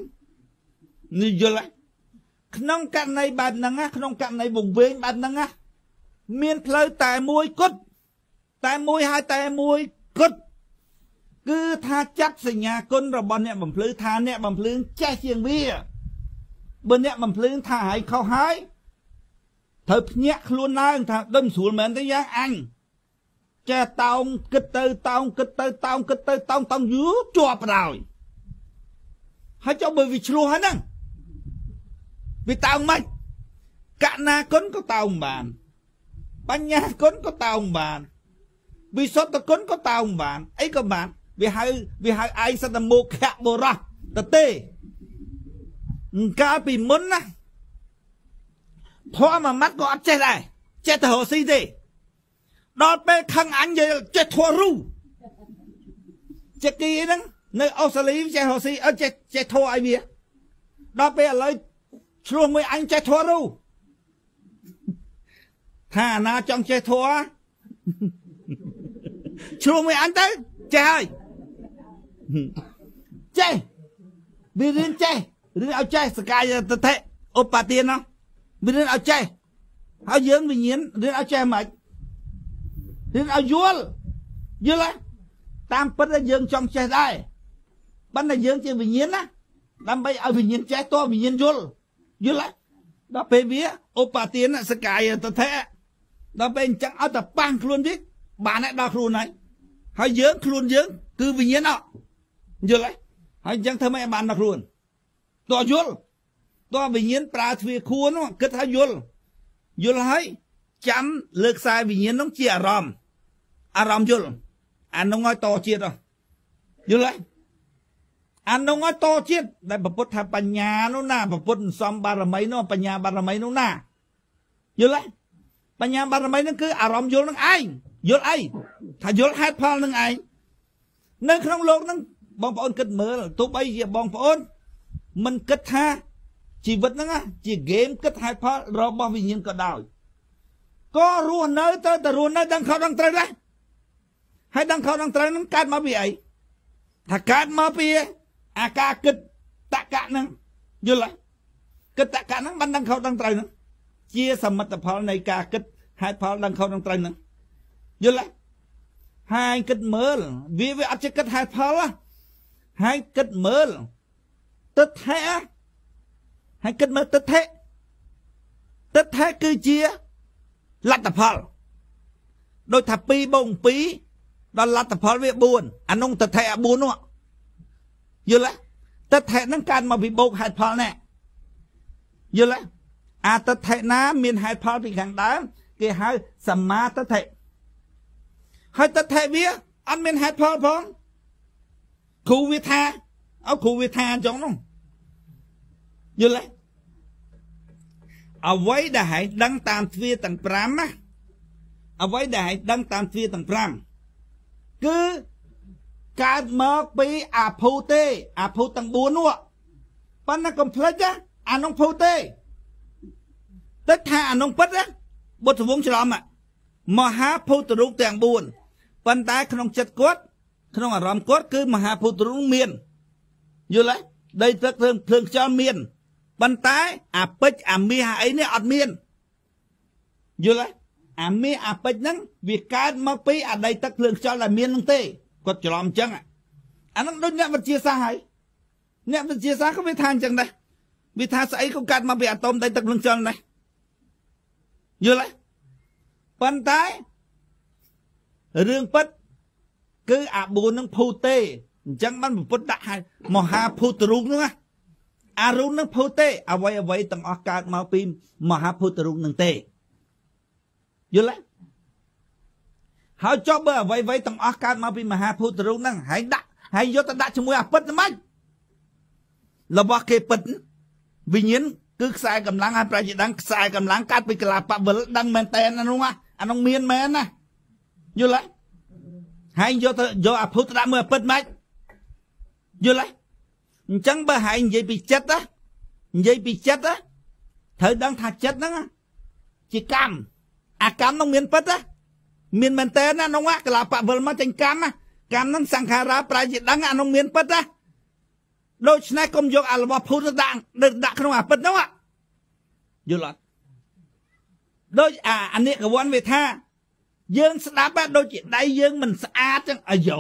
នេះយល់ហើយក្នុងករណីបែបហ្នឹងណាក្នុងករណីវង្វេងបែបហ្នឹងណាមានផ្លូវតែមួយគត់ តែមួយហើយតែមួយគត់គឺថាចាត់សញ្ញាគុណរបស់អ្នកបំភ្លឺថាអ្នកបំភ្លឺចេះជាងវាបើអ្នកបំភ្លឺថាហើយខុសហើយត្រូវភ្ញាក់ខ្លួនឡើងថាដឹងស្រួលមែនទេយ៉ាងអញចេះតោងគិតទៅតោងគិតទៅតោងគិតទៅតោងតោងយូរជាប់បណ្ដោយហើយចុះបើវាឆ្លោះហើយហ្នឹងវាតោងមិនកណាគុណក៏តោងបាន បញ្ញាគុណក៏តោងបាន វិសុទ្ធគុណក៏តោងបានអីក៏បានវាហៅវាហៅឯងសត្វតែមកខៈបរោះទៅទេកាលពីមុនណាធម៌មួយម៉ាត់ក៏អត់ចេះដែរចេះតែរកស៊ីទេដល់ពេលខឹងអញនិយាយចេះធัวរូចេះគីហ្នឹងនៅអូស្ត្រាលីចេះរកស៊ីអត់ចេះចេះធัวឲ្យវាដល់ពេលឥឡូវឆ្លោះមួយអញចេះធัวរូថាអាណាចង់ចេះធัว ឆ្លោះមួយអញទៅចេះហើយចេះវារៀនចេះរៀនឲ្យចេះសកាយតថេឧបទានណាវារៀនឲ្យចេះហើយយើងវិញ្ញាណរៀនឲ្យចេះមិនរៀនឲ្យយល់យល់ទេតាមពិតយើងចង់ចេះដែរប៉ុន្តែយើងជាវិញ្ញាណណាដើម្បីឲ្យវិញ្ញាណចេះតវិញ្ញាណយល់យល់ហើយដល់ពេលវាឧបទានសកាយតថៈដល់ពេលអញ្ចឹងឲ្យតែប៉ះខ្លួនវិញ បានហើយដល់ខ្លួនហើយហើយយើងខ្លួនយើង គឺវិញ្ញាណអត់យល់ហើយហើយអញ្ចឹងធ្វើម៉េចឲ្យបានដល់ខ្លួនតយល់តវិញ្ញាណប្រើទ្វាខួនគិតថាយល់យល់ហើយចាំលើខ្សែវិញ្ញាណនោះជាអារម្មណ៍អារម្មណ៍យល់អានោះឲ្យតជាតិយល់ហើយអានោះឲ្យតជាតិដែលពពុទ្ធថាបញ្ញានោះណាពពុទ្ធសំបារមីនោះបញ្ញាបារមីនោះណាយល់ហើយបញ្ញាបារមីនោះគឺអារម្មណ៍យល់នឹងឯង យល់អីថាយល់ហេតុផលនឹងឯងនៅក្នុងលោកហ្នឹងបងប្អូនគិតមើលទោះបីជាបងប្អូនមិនគិតថាជីវិតហ្នឹងជាហ្គេមគិតហេតុផលរបស់វិញ្ញាណក៏ដោយក៏រស់នៅទៅតែរស់នៅដឹងខុសដឹងត្រូវដែរហើយដឹងខុសដឹងត្រូវហ្នឹងកើតមកពីអីថាកើតមកពីអាការគិតតកៈហ្នឹងយល់ទេគិតតកៈហ្នឹងបានដឹងខុសដឹងត្រូវហ្នឹងជាសមិទ្ធផលនៃការគិតហេតុផលដឹងខុសដឹងត្រូវហ្នឹង យល់ទេហើយគិតមើល វាវាអត់ចេះគិតហេតុផលហើយគិតមើលទឹកថេហើយគិតមើលទឹកថេទឹកថេគឺជាលទ្ធផលដូចថា2បូក2ដល់លទ្ធផលវា4អានោះទឹកថេអា4នោះយល់ទេទឹកថេហ្នឹងកើតមកពីបូកហេតុផលណែយល់ទេអាទឹកថេណាមានហេតុផលពីខាងដើមគេហៅសមាទិដ្ឋិ ហើយទិដ្ឋិវាអត់មានហេតុផលផងគ្រូវាថាអើគ្រូវាថាអញ្ចឹងនោះយល់ទេអ្វីដែលហែងដឹងតាមទ្វាទាំង5ណាអ្វីដែលហែងដឹងតាមទ្វាទាំង5គឺកើតមកពីអាភូទេ អាភូទាំង4នោះប៉ុន្តែកុំភ្លេចអានោះភូទេទឹកថាអានោះពិតបុត្រវងច្រឡំមហាភូតរូបទាំង4 ប៉ុន្តែក្នុងចិត្តគាត់ក្នុងអារម្មណ៍គាត់គឺមហាភូតរូបមានយល់ទេដីទឹកភ្លើងភ្លើងខ្យល់មានប៉ុន្តែអាពេជ្រអាមាសអាអីនេះអត់មានយល់ទេអាមាសអាពេជ្រហ្នឹងវាកើតមកពីអាដីទឹកភ្លើងខ្យល់ដែលមានហ្នឹងទេគាត់ច្រឡំអញ្ចឹងអាហ្នឹងដូចអ្នកវិទ្យាសាស្ត្រហើយអ្នកវិទ្យាសាស្ត្រក៏វាថាអញ្ចឹងដែរវាថាស្អីក៏កើតមកពីអាតូមដីទឹកភ្លើងខ្យល់ដែរយល់ទេប៉ុន្តែ រឿងពិតគឺអា4នឹងភូទេអញ្ចឹងបានពុទ្ធដាក់ឲ្យមហាភូតរូបហ្នឹងណាអារូបនឹងភូទេអ្វីអ្វីទាំងអស់កើតមកពីមហាភូតរូបនឹងទេយល់ទេហើយចុះបើអ្វីអ្វីទាំងអស់កើតមកពីមហាភូតរូបហ្នឹងហើយដាក់ហើយយកទៅដាក់ជាមួយអាពិតមិនរបស់គេពិតវិញ្ញាណគឺខ្សែកម្លាំងហើយប្រជាដឹងខ្សែកម្លាំងកាត់ពីកលាបវិលដឹងមែនតែនអានោះអានោះមានមែនណា យល់ទេហើយយកទៅយកអាភុតដាក់មើលអាពិតមិនយល់ទេអញ្ចឹងបើហែងនិយាយពីចិត្តណានិយាយពីចិត្តណាត្រូវដឹងថាចិត្តហ្នឹងជាកម្មអាកម្មនោះមានពិតណាមានមែនតើណានោះកលាបវិលមកចេញកម្មកម្មហ្នឹងសង្ខារាប្រែជាដឹងអានោះមានពិតណាដូច្នេះកុំយកអារបស់ភូតដាក់ដាក់ក្នុងអាពិតនោះយល់អត់ដូចអាអានិកវ័នវាថា យើងស្ដាប់ដូចជាដៃយើងមិនស្អាតចឹងអាយ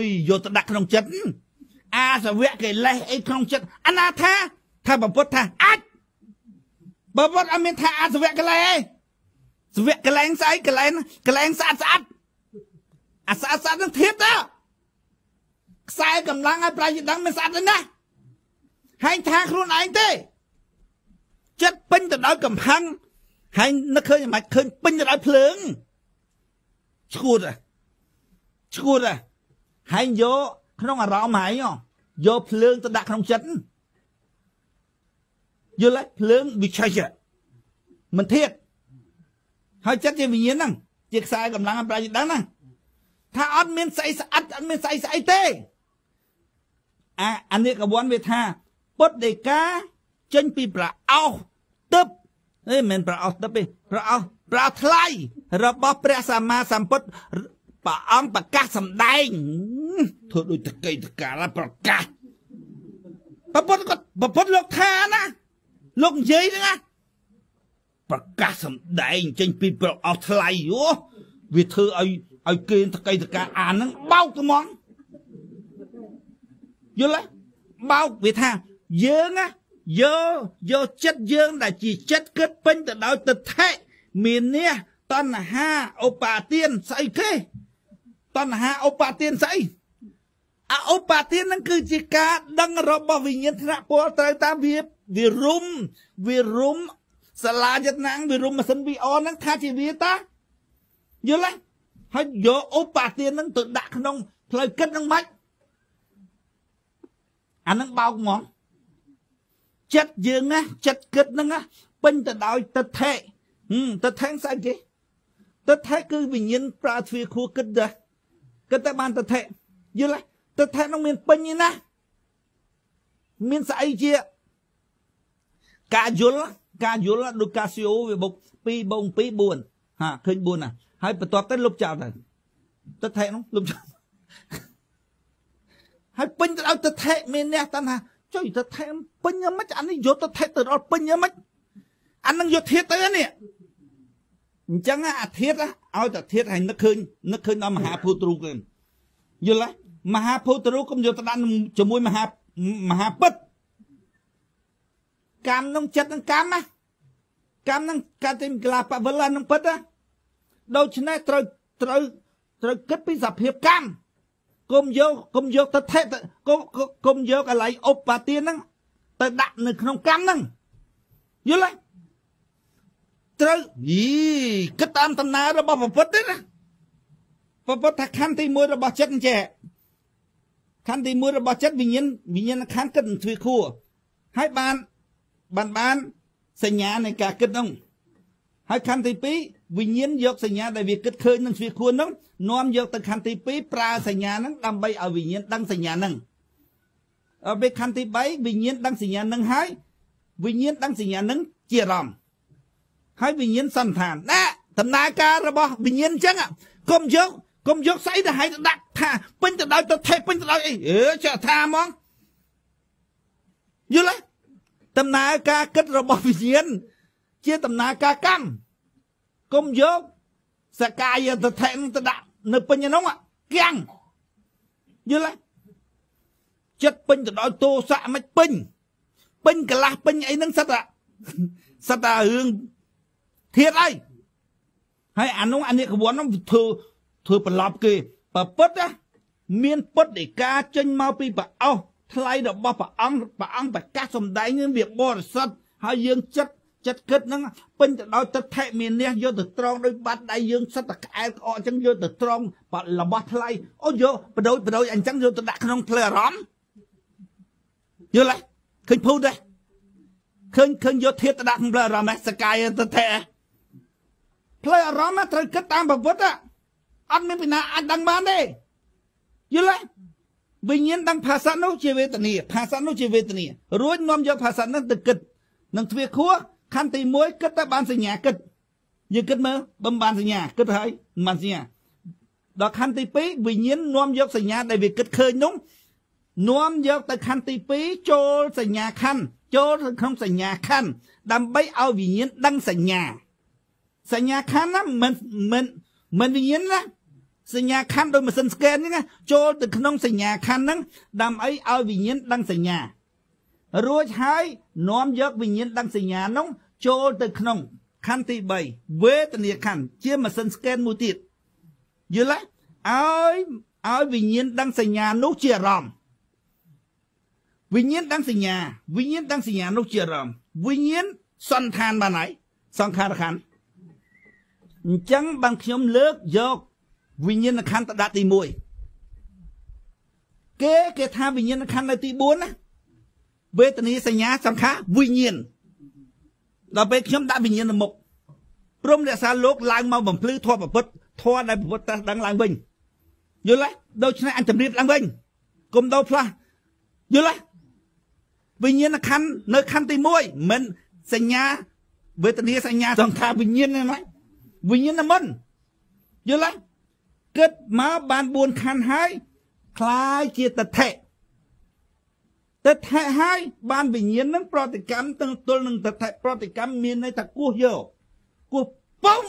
យយកទៅដាក់ក្នុងចិត្តអាសវៈកិលេសអីក្នុងចិត្តអាណាថាថាប្រពុតថាអាចបើពុតអត់មានថាអាសវៈកិលេសសវៈកិលេសស្អីកិលេសកិលេសស្អាតស្អាតអាស្អាតស្អាតនឹងធៀបតើខ្សែកម្លាំងឲ្យប្រយដឹងមិនស្អាតទេណាហើយថាខ្លួនឯងទេចិត្តពេញទៅដោយកំផាំងហើយនឹកឃើញមិនឃើញពេញទៅដោយភ្លើង ឈួតឈួតហើយយកក្នុងអារម្មណ៍ហើយយកភ្លើងទៅដាក់ក្នុងចិត្តយល់ទេភ្លើងវាឆេះមិនធៀបហើយចិត្តជាវិញ្ញាណហ្នឹងជាខ្សែកម្លាំងប្រាជ្ញាដឹងហ្នឹងថាអត់មានស្អីស្អាតអត់មានស្អីស្អីទេអាអានិកវ័នវាថាពុទ្ធដីកាចេញពីប្រអោសទឹកអេមិនប្រអោសទឹកទេប្រអោស ប្រអោសថ្លៃរបស់ព្រះសម្មាសម្ពុទ្ធព្រះអង្គប្រកាសសម្ដែងធ្វើដូចតកៃតកាលប្រកាសប្រពុតគាត់ប្រពុតលោកថាណាលោកនិយាយហ្នឹងណាប្រកាសសម្ដែងចេញពីប្រអស់ថ្លៃយោវាធ្វើឲ្យឲ្យគេតកៃតកាអានហ្នឹងបោកត្មងយល់ទេបោកវាថាយើងណាយកយកចិត្តយើងដែលជាចិត្តគិតពេញទៅដោយទិដ្ឋិ មាននេះតណ្ហាឧបាទានស្អីគេតណ្ហាឧបាទានស្អីអឧបាទានហ្នឹងគឺជាការដឹងរបស់វិញ្ញាណថ្នាក់ពលត្រូវតាមវាវារុំវារុំសាលាយតនាងវារុំម៉ាស៊ីន VR ហ្នឹងថាជាវាតាយល់ទេហើយយកឧបាទានហ្នឹងទៅដាក់ក្នុងផ្លូវគិតហ្នឹងមិនអាហ្នឹងបោកហ្មងចិត្តយើងណាចិត្តគិតហ្នឹងណាពេញទៅដោយទិដ្ឋិ ទិដ្ឋិស្អីគេទិដ្ឋិគឺវិញ្ញាណប្រើទ្វាខួគិតដែរគិតតែបានទិដ្ឋិយល់ទេទិដ្ឋិហ្នឹងមានពេញណាមានស្អីជាការយល់ការយល់ដូចកាស៊ីអូវាបុក2បូក2 4ហាឃើញ4ណាហើយបន្ទាប់ទៅលុបចោលទៅទិដ្ឋិហ្នឹងលុបចោលហើយពេញទៅឲ្យទិដ្ឋិមានអ្នកតថាចុយទិដ្ឋិពេញមិនអានេះយកទិដ្ឋិទៅដល់ពេញមិន អានឹងយកធៀបទៅនេះអញ្ចឹងអាធៀបឲ្យតែធៀបឲ្យនឹកឃើញនឹកឃើញដល់មហាភូតរូបគេយល់ទេមហាភូតរូបកុំយកទៅដាក់ជាមួយមហាមហាពិតកម្មនឹងចិត្តនឹងកម្មណាកម្មនឹងកាតិមកលាបវលនឹងពិតណាដូច្នេះត្រូវត្រូវត្រូវគិតពីសភាពកម្មគុំយកគុំយកទៅថេគុំគុំយកកន្លែងឧបទានហ្នឹងទៅដាក់នៅក្នុងកម្មហ្នឹងយល់ទេ ត្រូវយីគិតតាមដំណើររបស់ប្រពុតទេណាប្រពុតថាខណ្ឌទី1របស់ចិត្តអញ្ចេះខណ្ឌទី1របស់ចិត្តវិញ្ញាណវិញ្ញាណខណ្ឌគិតទ្វាខួរហើយបានបានបានសញ្ញានៃការគិតនោះហើយខណ្ឌទី2វិញ្ញាណយកសញ្ញាដែលវាគិតឃើញនឹងស្វាខួននោះនាំយកទៅខណ្ឌទី2ប្រើសញ្ញាហ្នឹងដើម្បីឲ្យវិញ្ញាណដឹងសញ្ញាហ្នឹងអពេលខណ្ឌទី3វិញ្ញាណដឹងសញ្ញាហ្នឹងហើយវិញ្ញាណដឹងសញ្ញាហ្នឹងជាអារម្មណ៍ ហើយវិញ្ញាណសន្តានណាដំណើរការរបស់វិញ្ញាណអញ្ចឹងកុំយកកុំយកស្អីទៅឲ្យទៅដាក់ថាពេញទៅដោយទៅថេពេញទៅដោយអីអឺចេះថាហ្មងយល់ទេដំណើរការគិតរបស់វិញ្ញាណជាដំណើរការកម្មកុំយកសកាយតថេនឹងទៅដាក់នៅពេញហ្នឹងគៀងយល់ទេចិត្តពេញទៅដោយទោសៈមិនពេញពេញកលាស់ពេញអីហ្នឹងសិតតែសិតតែរឿង ធៀបអីហើយអានោះអានិកវ័ននោះធ្វើធ្វើប្រឡប់គេប្រពុតណាមានពុតឯកាចេញមកពីប្រអោសថ្លៃរបស់ព្រះអង្គព្រះអង្គប្រកាសសម្ដែងនឹងវាបរិសុទ្ធហើយយើងចិត្តចិត្តគិតហ្នឹងពេញទៅដោយទឹកថេមាននេះយកទៅត្រង់ដោយបាត់ដៃយើងសិតតែក្អែលក្អកអញ្ចឹងយកទៅត្រង់បាត់របស់ថ្លៃអូយកបដូចបដូចអញ្ចឹងយកទៅដាក់ក្នុងផ្លូវអារម្មណ៍យល់ទេឃើញភូតទេឃើញឃើញយកធៀបទៅដាក់ក្នុងផ្លូវអារម្មណ៍សកាយទៅថេ ផ្លូវអារម្មណ៍ត្រូវគិតតាមប្រវត្តិអត់មានពីណាអាចដឹងបានទេយល់ទេវិញ្ញាណដឹងភាសានោះជាវេទនាភាសានោះជាវេទនារួចនាំយកភាសានោះទៅគិតនឹងទ្វាខួរខណ្ឌទី1គិតតែបានសញ្ញាគិតយើងគិតមើលបំបានសញ្ញាគិតហើយមិនបានសញ្ញាដល់ខណ្ឌទី2វិញ្ញាណនាំយកសញ្ញាដែលវាគិតឃើញនោះនាំយកទៅខណ្ឌទី2ចូលសញ្ញាខណ្ឌចូលក្នុងសញ្ញាខណ្ឌដើម្បីឲ្យវិញ្ញាណដឹងសញ្ញា សញ្ញាខណ្ឌណាមិនមិនមិនវិញ្ញាណណាសញ្ញាខណ្ឌដោយម៉ាស៊ីនស្កេនហ្នឹងចូលទៅក្នុងសញ្ញាខណ្ឌហ្នឹងដើម្បីឲ្យវិញ្ញាណដឹងសញ្ញារួចហើយនាំយកវិញ្ញាណដឹងសញ្ញានោះចូលទៅក្នុងខណ្ឌទី3វេទនាខណ្ឌជាម៉ាស៊ីនស្កេនមួយទៀតយល់ទេឲ្យឲ្យវិញ្ញាណដឹងសញ្ញានោះជាអារម្មណ៍វិញ្ញាណដឹងសញ្ញាវិញ្ញាណដឹងសញ្ញានោះជាអារម្មណ៍វិញ្ញាណសន្តានបានហើយសង្ខារខណ្ឌ អញ្ចឹងបានខ្ញុំលើកយកវិញ្ញាណខណ្ឌទៅដាក់ទី1គេគេថាវិញ្ញាណខណ្ឌនៅទី4ណាវេទនាសញ្ញាសង្ខារវិញ្ញាណដល់ពេលខ្ញុំដាក់វិញ្ញាណទៅមុខព្រមរក្សាលោកឡើងមកបំភ្លឺធម៌ប្រពុតធម៌ដែលប្រពុតត្រាស់ដឹងឡើងវិញយល់ទេដូច្នេះអញជំរាបឡើងវិញគុំដោផ្លាស់យល់ទេវិញ្ញាណខណ្ឌនៅខណ្ឌទី1មិនសញ្ញាវេទនាសញ្ញាសង្ខារវិញ្ញាណណា វិញ្ញាណមុនយល់ទេគិតមកបាន4ខណ្ឌហើយคล้ายជាតថេតថេហើយបានវិញ្ញាណនឹងប្រតិកម្មទាំងទល់នឹងតថេប្រតិកម្មមានន័យថាគោះយកគោះប៉ុង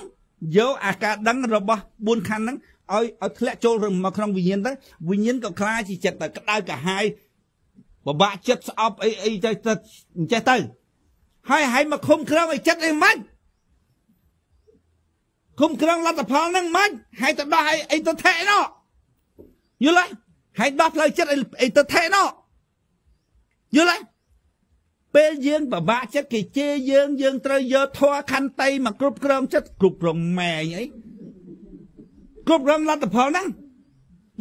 យកអាការដឹងរបស់4ខណ្ឌហ្នឹងឲ្យឲ្យធ្លាក់ចូលមកក្នុងវិញ្ញាណទៅវិញ្ញាណក៏คล้ายជាចិត្តទៅក្តៅកាហាយ បបាក់ចិត្តស្អប់អីអីទៅចេះទៅហើយហើយមកឃុំក្រងឲ្យចិត្តអីមិន ឃុំក្រងលទ្ធផលហ្នឹងមិនហើយទៅដោះអីអីទៅថេណោយល់ទេហើយដោះផ្លូវចិត្តអីទៅថេណោយល់ទេពេលយើងពិបាកចិត្តគេជេរយើងយើងត្រូវយកធွာខន្តីមកគ្រប់គ្រងចិត្តគ្រប់គ្រងម៉ែងអីគ្រប់គ្រងលទ្ធផលហ្នឹង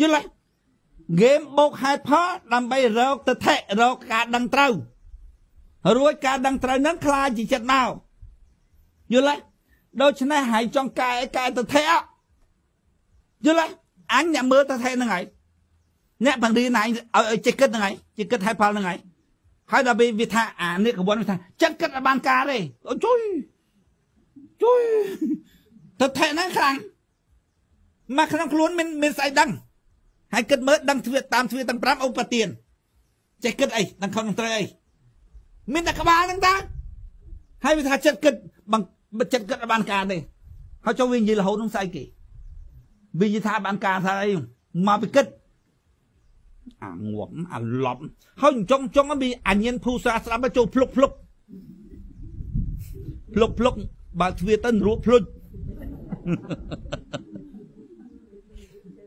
យល់ទេហ្គេមបោកហេតុផលដើម្បីរកទៅថេរកការដឹងត្រូវរួចការដឹងត្រូវហ្នឹងខ្លាចជាចិត្តមកយល់ទេ ដូច្នេះហើយចង់កែកែទៅថេយល់ទេអញអ្នកមើលទៅថេហ្នឹងហើយអ្នកបង្រៀនឯងឲ្យចេះគិតហ្នឹងហើយចេះគិតហេតុផលហ្នឹងហើយហើយដល់ពេលវាថាអានេះកបួនវាថាចិត្តគិតឲ្យបានការទេអូជួយជួយទៅថេហ្នឹងខ្លាំងមកក្នុងខ្លួនមានមានស្អីដឹងហើយគិតមើលដឹងទ្វាតាមទ្វាទាំង5ឧបទានចេះគិតអីដឹងខុសនឹងត្រូវអីមានតែក្បាលហ្នឹងតាហើយវាថាចិត្តគិតបង្ចិត្តគិតឲ្យបានការទេហើយចុះវានិយាយរហូតនឹងស្អីគេវានិយាយថាបានការថាអីមកពីគិតអាងាប់អាឡប់ហើយចុងចុងវាអញៀនភូសាស្ដាប់ទៅចូលភ្លុកភ្លុកភ្លុកភ្លុកបើទ្វាទៅនរកភ្លុច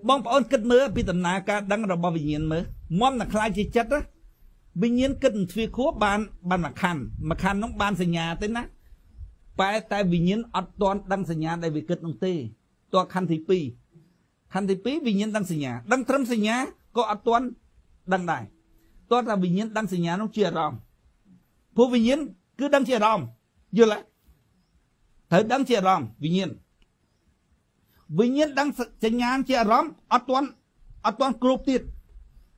បងប្អូនគិតមើលពីដំណើរការដឹងរបស់វិញ្ញាណមើលមុំតែខ្លាចជាចិត្តវិញ្ញាណគិតនឹងទ្វាខួបបានបានមួយខណ្ឌមួយខណ្ឌនោះបានសញ្ញាទេណា តែតែវិញ្ញាណអត់ទាន់ដឹងសញ្ញាដែលវាគិតនោះទេតើខណ្ឌទី2ខណ្ឌទី2វិញ្ញាណដឹងសញ្ញាដឹងត្រឹមសញ្ញាក៏អត់ទាន់ដឹងដែរតើតែវិញ្ញាណដឹងសញ្ញានោះជាអារម្មណ៍ព្រោះវិញ្ញាណគឺដឹងជាអារម្មណ៍យល់ទេត្រូវដឹងជាអារម្មណ៍វិញ្ញាណវិញ្ញាណដឹងសញ្ញាជាអារម្មណ៍អត់ទាន់អត់ទាន់គ្រប់ទៀត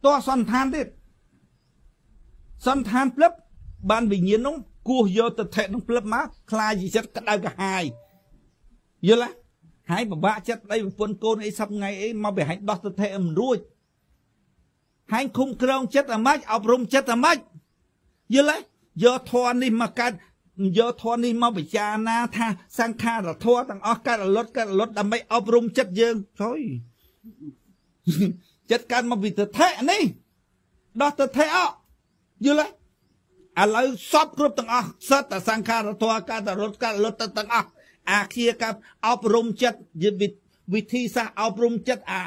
តោះសន្តានទៀតសន្តានផ្លឹបបានវិញ្ញាណនោះ គោះយកទៅថេនោះផ្លឹបមកខ្លាចជាចិត្តក្តៅកាហាយយល់ទេហើយពិបាកចិត្តប្តីប្រពន្ធកូនអីសប្ងៃអីមកបិហាញដោះទៅថេមិនរួចហើយឃុំក្រងចិត្តអាម៉េចអប់រំចិត្តអាម៉េចយល់ទេយកធននេះមកកើតយកធននេះមកពិចារណាថាសង្ខារធម៌ទាំងអស់កើតរលត់កើតរលត់ដើម្បីអប់រំចិត្តយើងជួយចិត្តកើតមកពីទិដ្ឋិនេះដោះទិដ្ឋិអយល់ទេ ឥឡូវសពគ្រប់ទាំងអស់សត្វតសង្ខារធម៌កើតរលត់កើតរលត់ទៅទាំងអស់អាគារកើតអប់រំចិត្តវិធីសាស្ត្រអប់រំចិត្តអា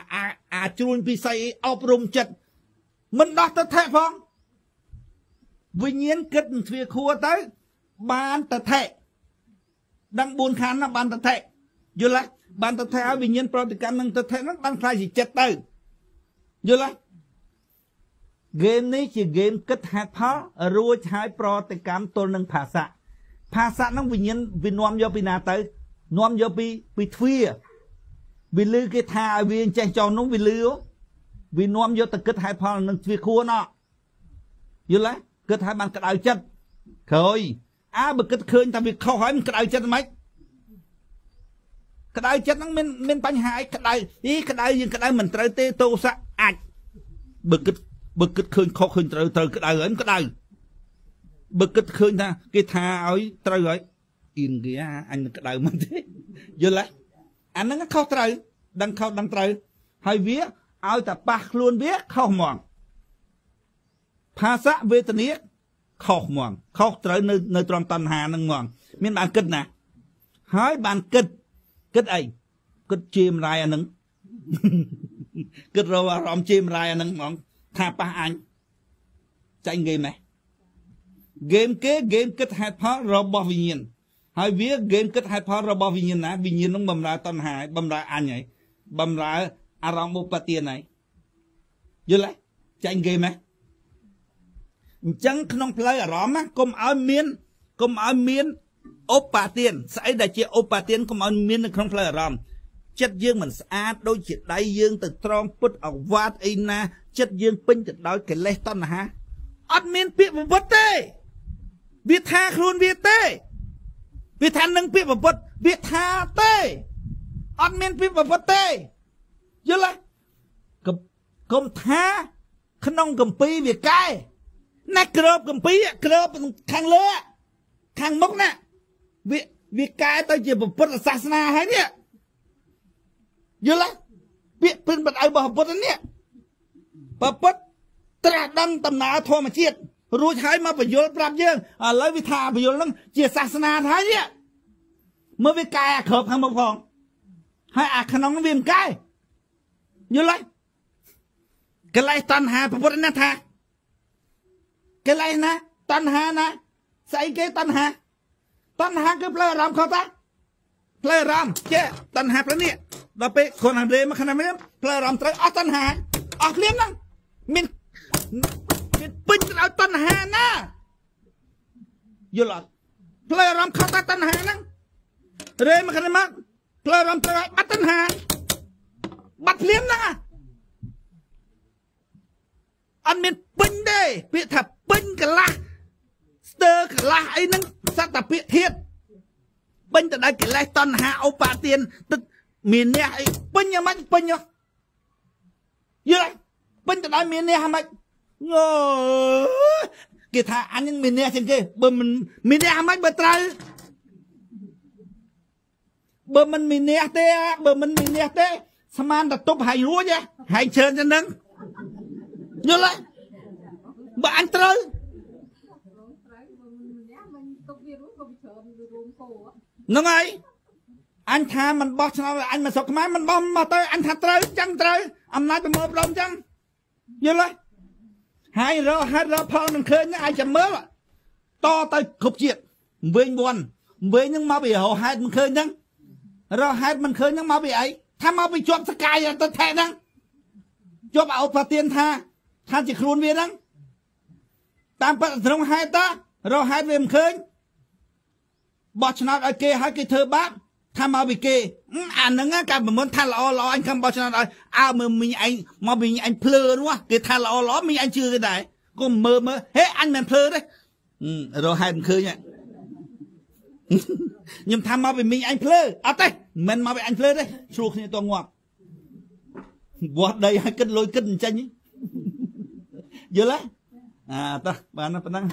អាជ្រួញពិសីអប់រំចិត្តមិនដោះទិដ្ឋិផងវិញ្ញាណគិតទ្វាខួរទៅបានតថេដឹង4ខណ្ឌណាបានតថេយល់ទេបានតថេឲ្យវិញ្ញាណប្រតិកម្មនឹងតថេហ្នឹងបានខ្លាយជាចិត្តទៅយល់ទេ ហ្គេមនេះជាហ្គេមគិតហេតុផលរួចហើយប្រតិកម្មទល់នឹងភាសាភាសាហ្នឹងវិញ្ញាណវានាំយកពីណាទៅនាំយកពីពីទ្វាវាលឺគេថាឲ្យវាចេះចោលនោះវាលឺវានាំយកទៅគិតហេតុផលនឹងទ្វាខួរណោះយល់ទេគិតឲ្យបានក្តៅចិត្តក្រោយអើបើគិតឃើញថាវាខុសហើយមិនក្តៅចិត្តហ្មងក្តៅចិត្តហ្នឹងមានមានបញ្ហាអីក្តៅអីក្តៅយើងក្តៅមិនត្រូវទេទោសៈអាចបើគិត បើគិតឃើញខុសឃើញត្រូវត្រូវក្តៅអីក្តៅបើគិតឃើញថាគេថាឲ្យត្រូវហើយអៀនគេអញនឹងក្តៅមិនទេយល់ទេអាហ្នឹងខុសត្រូវដឹងខុសដឹងត្រូវហើយវាឲ្យតែប៉ះខ្លួនវាខុសហ្មងភាសៈវេទនាខុសហ្មងខុសត្រូវនៅនៅត្រង់តណ្ហាហ្នឹងហ្មងមានបានគិតណាហើយបានគិតគិតអីគិតជាមរាយអាហ្នឹងគិតរកអារម្មណ៍ជាមរាយអាហ្នឹងហ្មង ថាប៉ះអញចាញ់ហ្គេមហ៎ហ្គេមគេហ្គេមគិតហេតុផលរបស់វិញ្ញាណហើយវាហ្គេមគិតហេតុផលរបស់វិញ្ញាណណាវិញ្ញាណនឹងបំរើតណ្ហាបំរើអញហើយបំរើអារម្មណ៍ឧបទានហើយយល់ទេចាញ់ហ្គេមហ៎អញ្ចឹងក្នុងផ្លូវអារម្មណ៍កុំឲ្យមានកុំឲ្យមានឧបាទានស្អីដែលជាឧបាទានកុំឲ្យមាននៅក្នុងផ្លូវអារម្មណ៍ ចិត្តយើងមិនស្អាតដូចជាដៃយើងទៅត្រង់ពុតអវាតអីណា ចិត្តយើងពេញទៅដោយកិលេសតណ្ហាអត់មានពាក្យប្រវត្តិទេវាថាខ្លួនវាទេវាថានឹងពាក្យប្រវត្តិវាថាទេអត់មានពាក្យប្រវត្តិទេយល់ទេកុំថាក្នុងកម្ពីវាកែណាក្របកំពីក្របខាងលើខាងមុខណាវាវាកែទៅជាពុទ្ធសាសនាហើយនេះ យល់ទេពាក្យពិនបដៅរបស់ពុទ្ធនេះប្រពុតត្រាស់ដឹងដំណើរធម្មជាតិរួចហើយមកបញ្យល់ប្រាប់យើងឥឡូវវាថាបញ្យល់ហ្នឹងជាសាសនាហើយនេះមើលវាកែអាក្របខាងមុខផងហើយអាក្នុងវាមិនកែយល់ទេកលែតណ្ហាពុទ្ធណាថាកលែណាតណ្ហាណាស្អីគេតណ្ហាតណ្ហាគឺផ្លូវអារម្មណ៍ខុសតា ផ្លូវអារម្មណ៍ចេះតណ្ហាប្រនេះដល់ពេលខ្លួនអារេមកខាងនេះផ្លូវអារម្មណ៍ត្រូវអស់តណ្ហាអស់ភ្លាមហ្នឹងមានមានពេញទៅដោយតណ្ហាណាយល់អត់ផ្លូវអារម្មណ៍ខុសតាតណ្ហាហ្នឹងរេមកខាងនេះមកផ្លូវអារម្មណ៍ត្រូវបាត់តណ្ហាបាត់ភ្លាមហ្នឹងអត់មានពេញទេពាក្យថាពេញកន្លះស្ទើកន្លះអីហ្នឹងសត្វតាពាក្យធៀប ពេញទៅដោយកិលេសតណ្ហាឧបាទានទឹកមានអ្នកអីពេញយ៉ាងម៉េចពេញយល់ពេញទៅដោយមានអ្នកហ្មងយោគេថាអញនឹងមានអ្នកជាងគេបើមិនមានអ្នកហ្មងបើត្រូវបើមិនមានអ្នកទេបើមិនមានអ្នកទេស្មានតែទប់ហើយរួចហើយជើញទៅនឹងយល់ទេបើអញត្រូវ នឹងហើយអញថាមិនបោះឆ្នោតអញមកស្រុកខ្មែរមិនបោះមកទៅអញថាត្រូវចឹងត្រូវអំណាចប្រមូលផ្ដុំចឹងយល់ទេហើយរកហេតុរកផលមិនឃើញអាចចាំមើលតទៅគ្រប់ជាតិវិញវ័នវិញនឹងមកពីរកហេតុមិនឃើញហ្នឹងរកហេតុមិនឃើញហ្នឹងមកពីអីថាមកពីជាប់សកាយទៅថែហ្នឹងជាប់អោប្រទានថាថាជាខ្លួនវាហ្នឹងតាមពិតត្រង់ហេតុតារកហេតុវាមិនឃើញ បោះឆ្នោតឲ្យគេឲ្យគេធ្វើបាបថាមកពីគេអាហ្នឹងកាលប្រមុនថាល្អល្អអញខំបោះឆ្នោតឲ្យអើមើលមីងឯងមកមីងឯងភ្លើនោះគេថាល្អល្អមីងឯងជឿគេដែរកុំមើលមើលហេអញមិនភ្លើទេរកហេតុមិនឃើញខ្ញុំថាមកពីមីងអញភ្លើអត់ទេមិនមកពីអញភ្លើទេឆ្លោះគ្នាតងាប់វាស់ដីឲ្យគិតលុយគិតអញ្ចឹងយល់ទេអាតោះបានប៉ុណ្ណឹង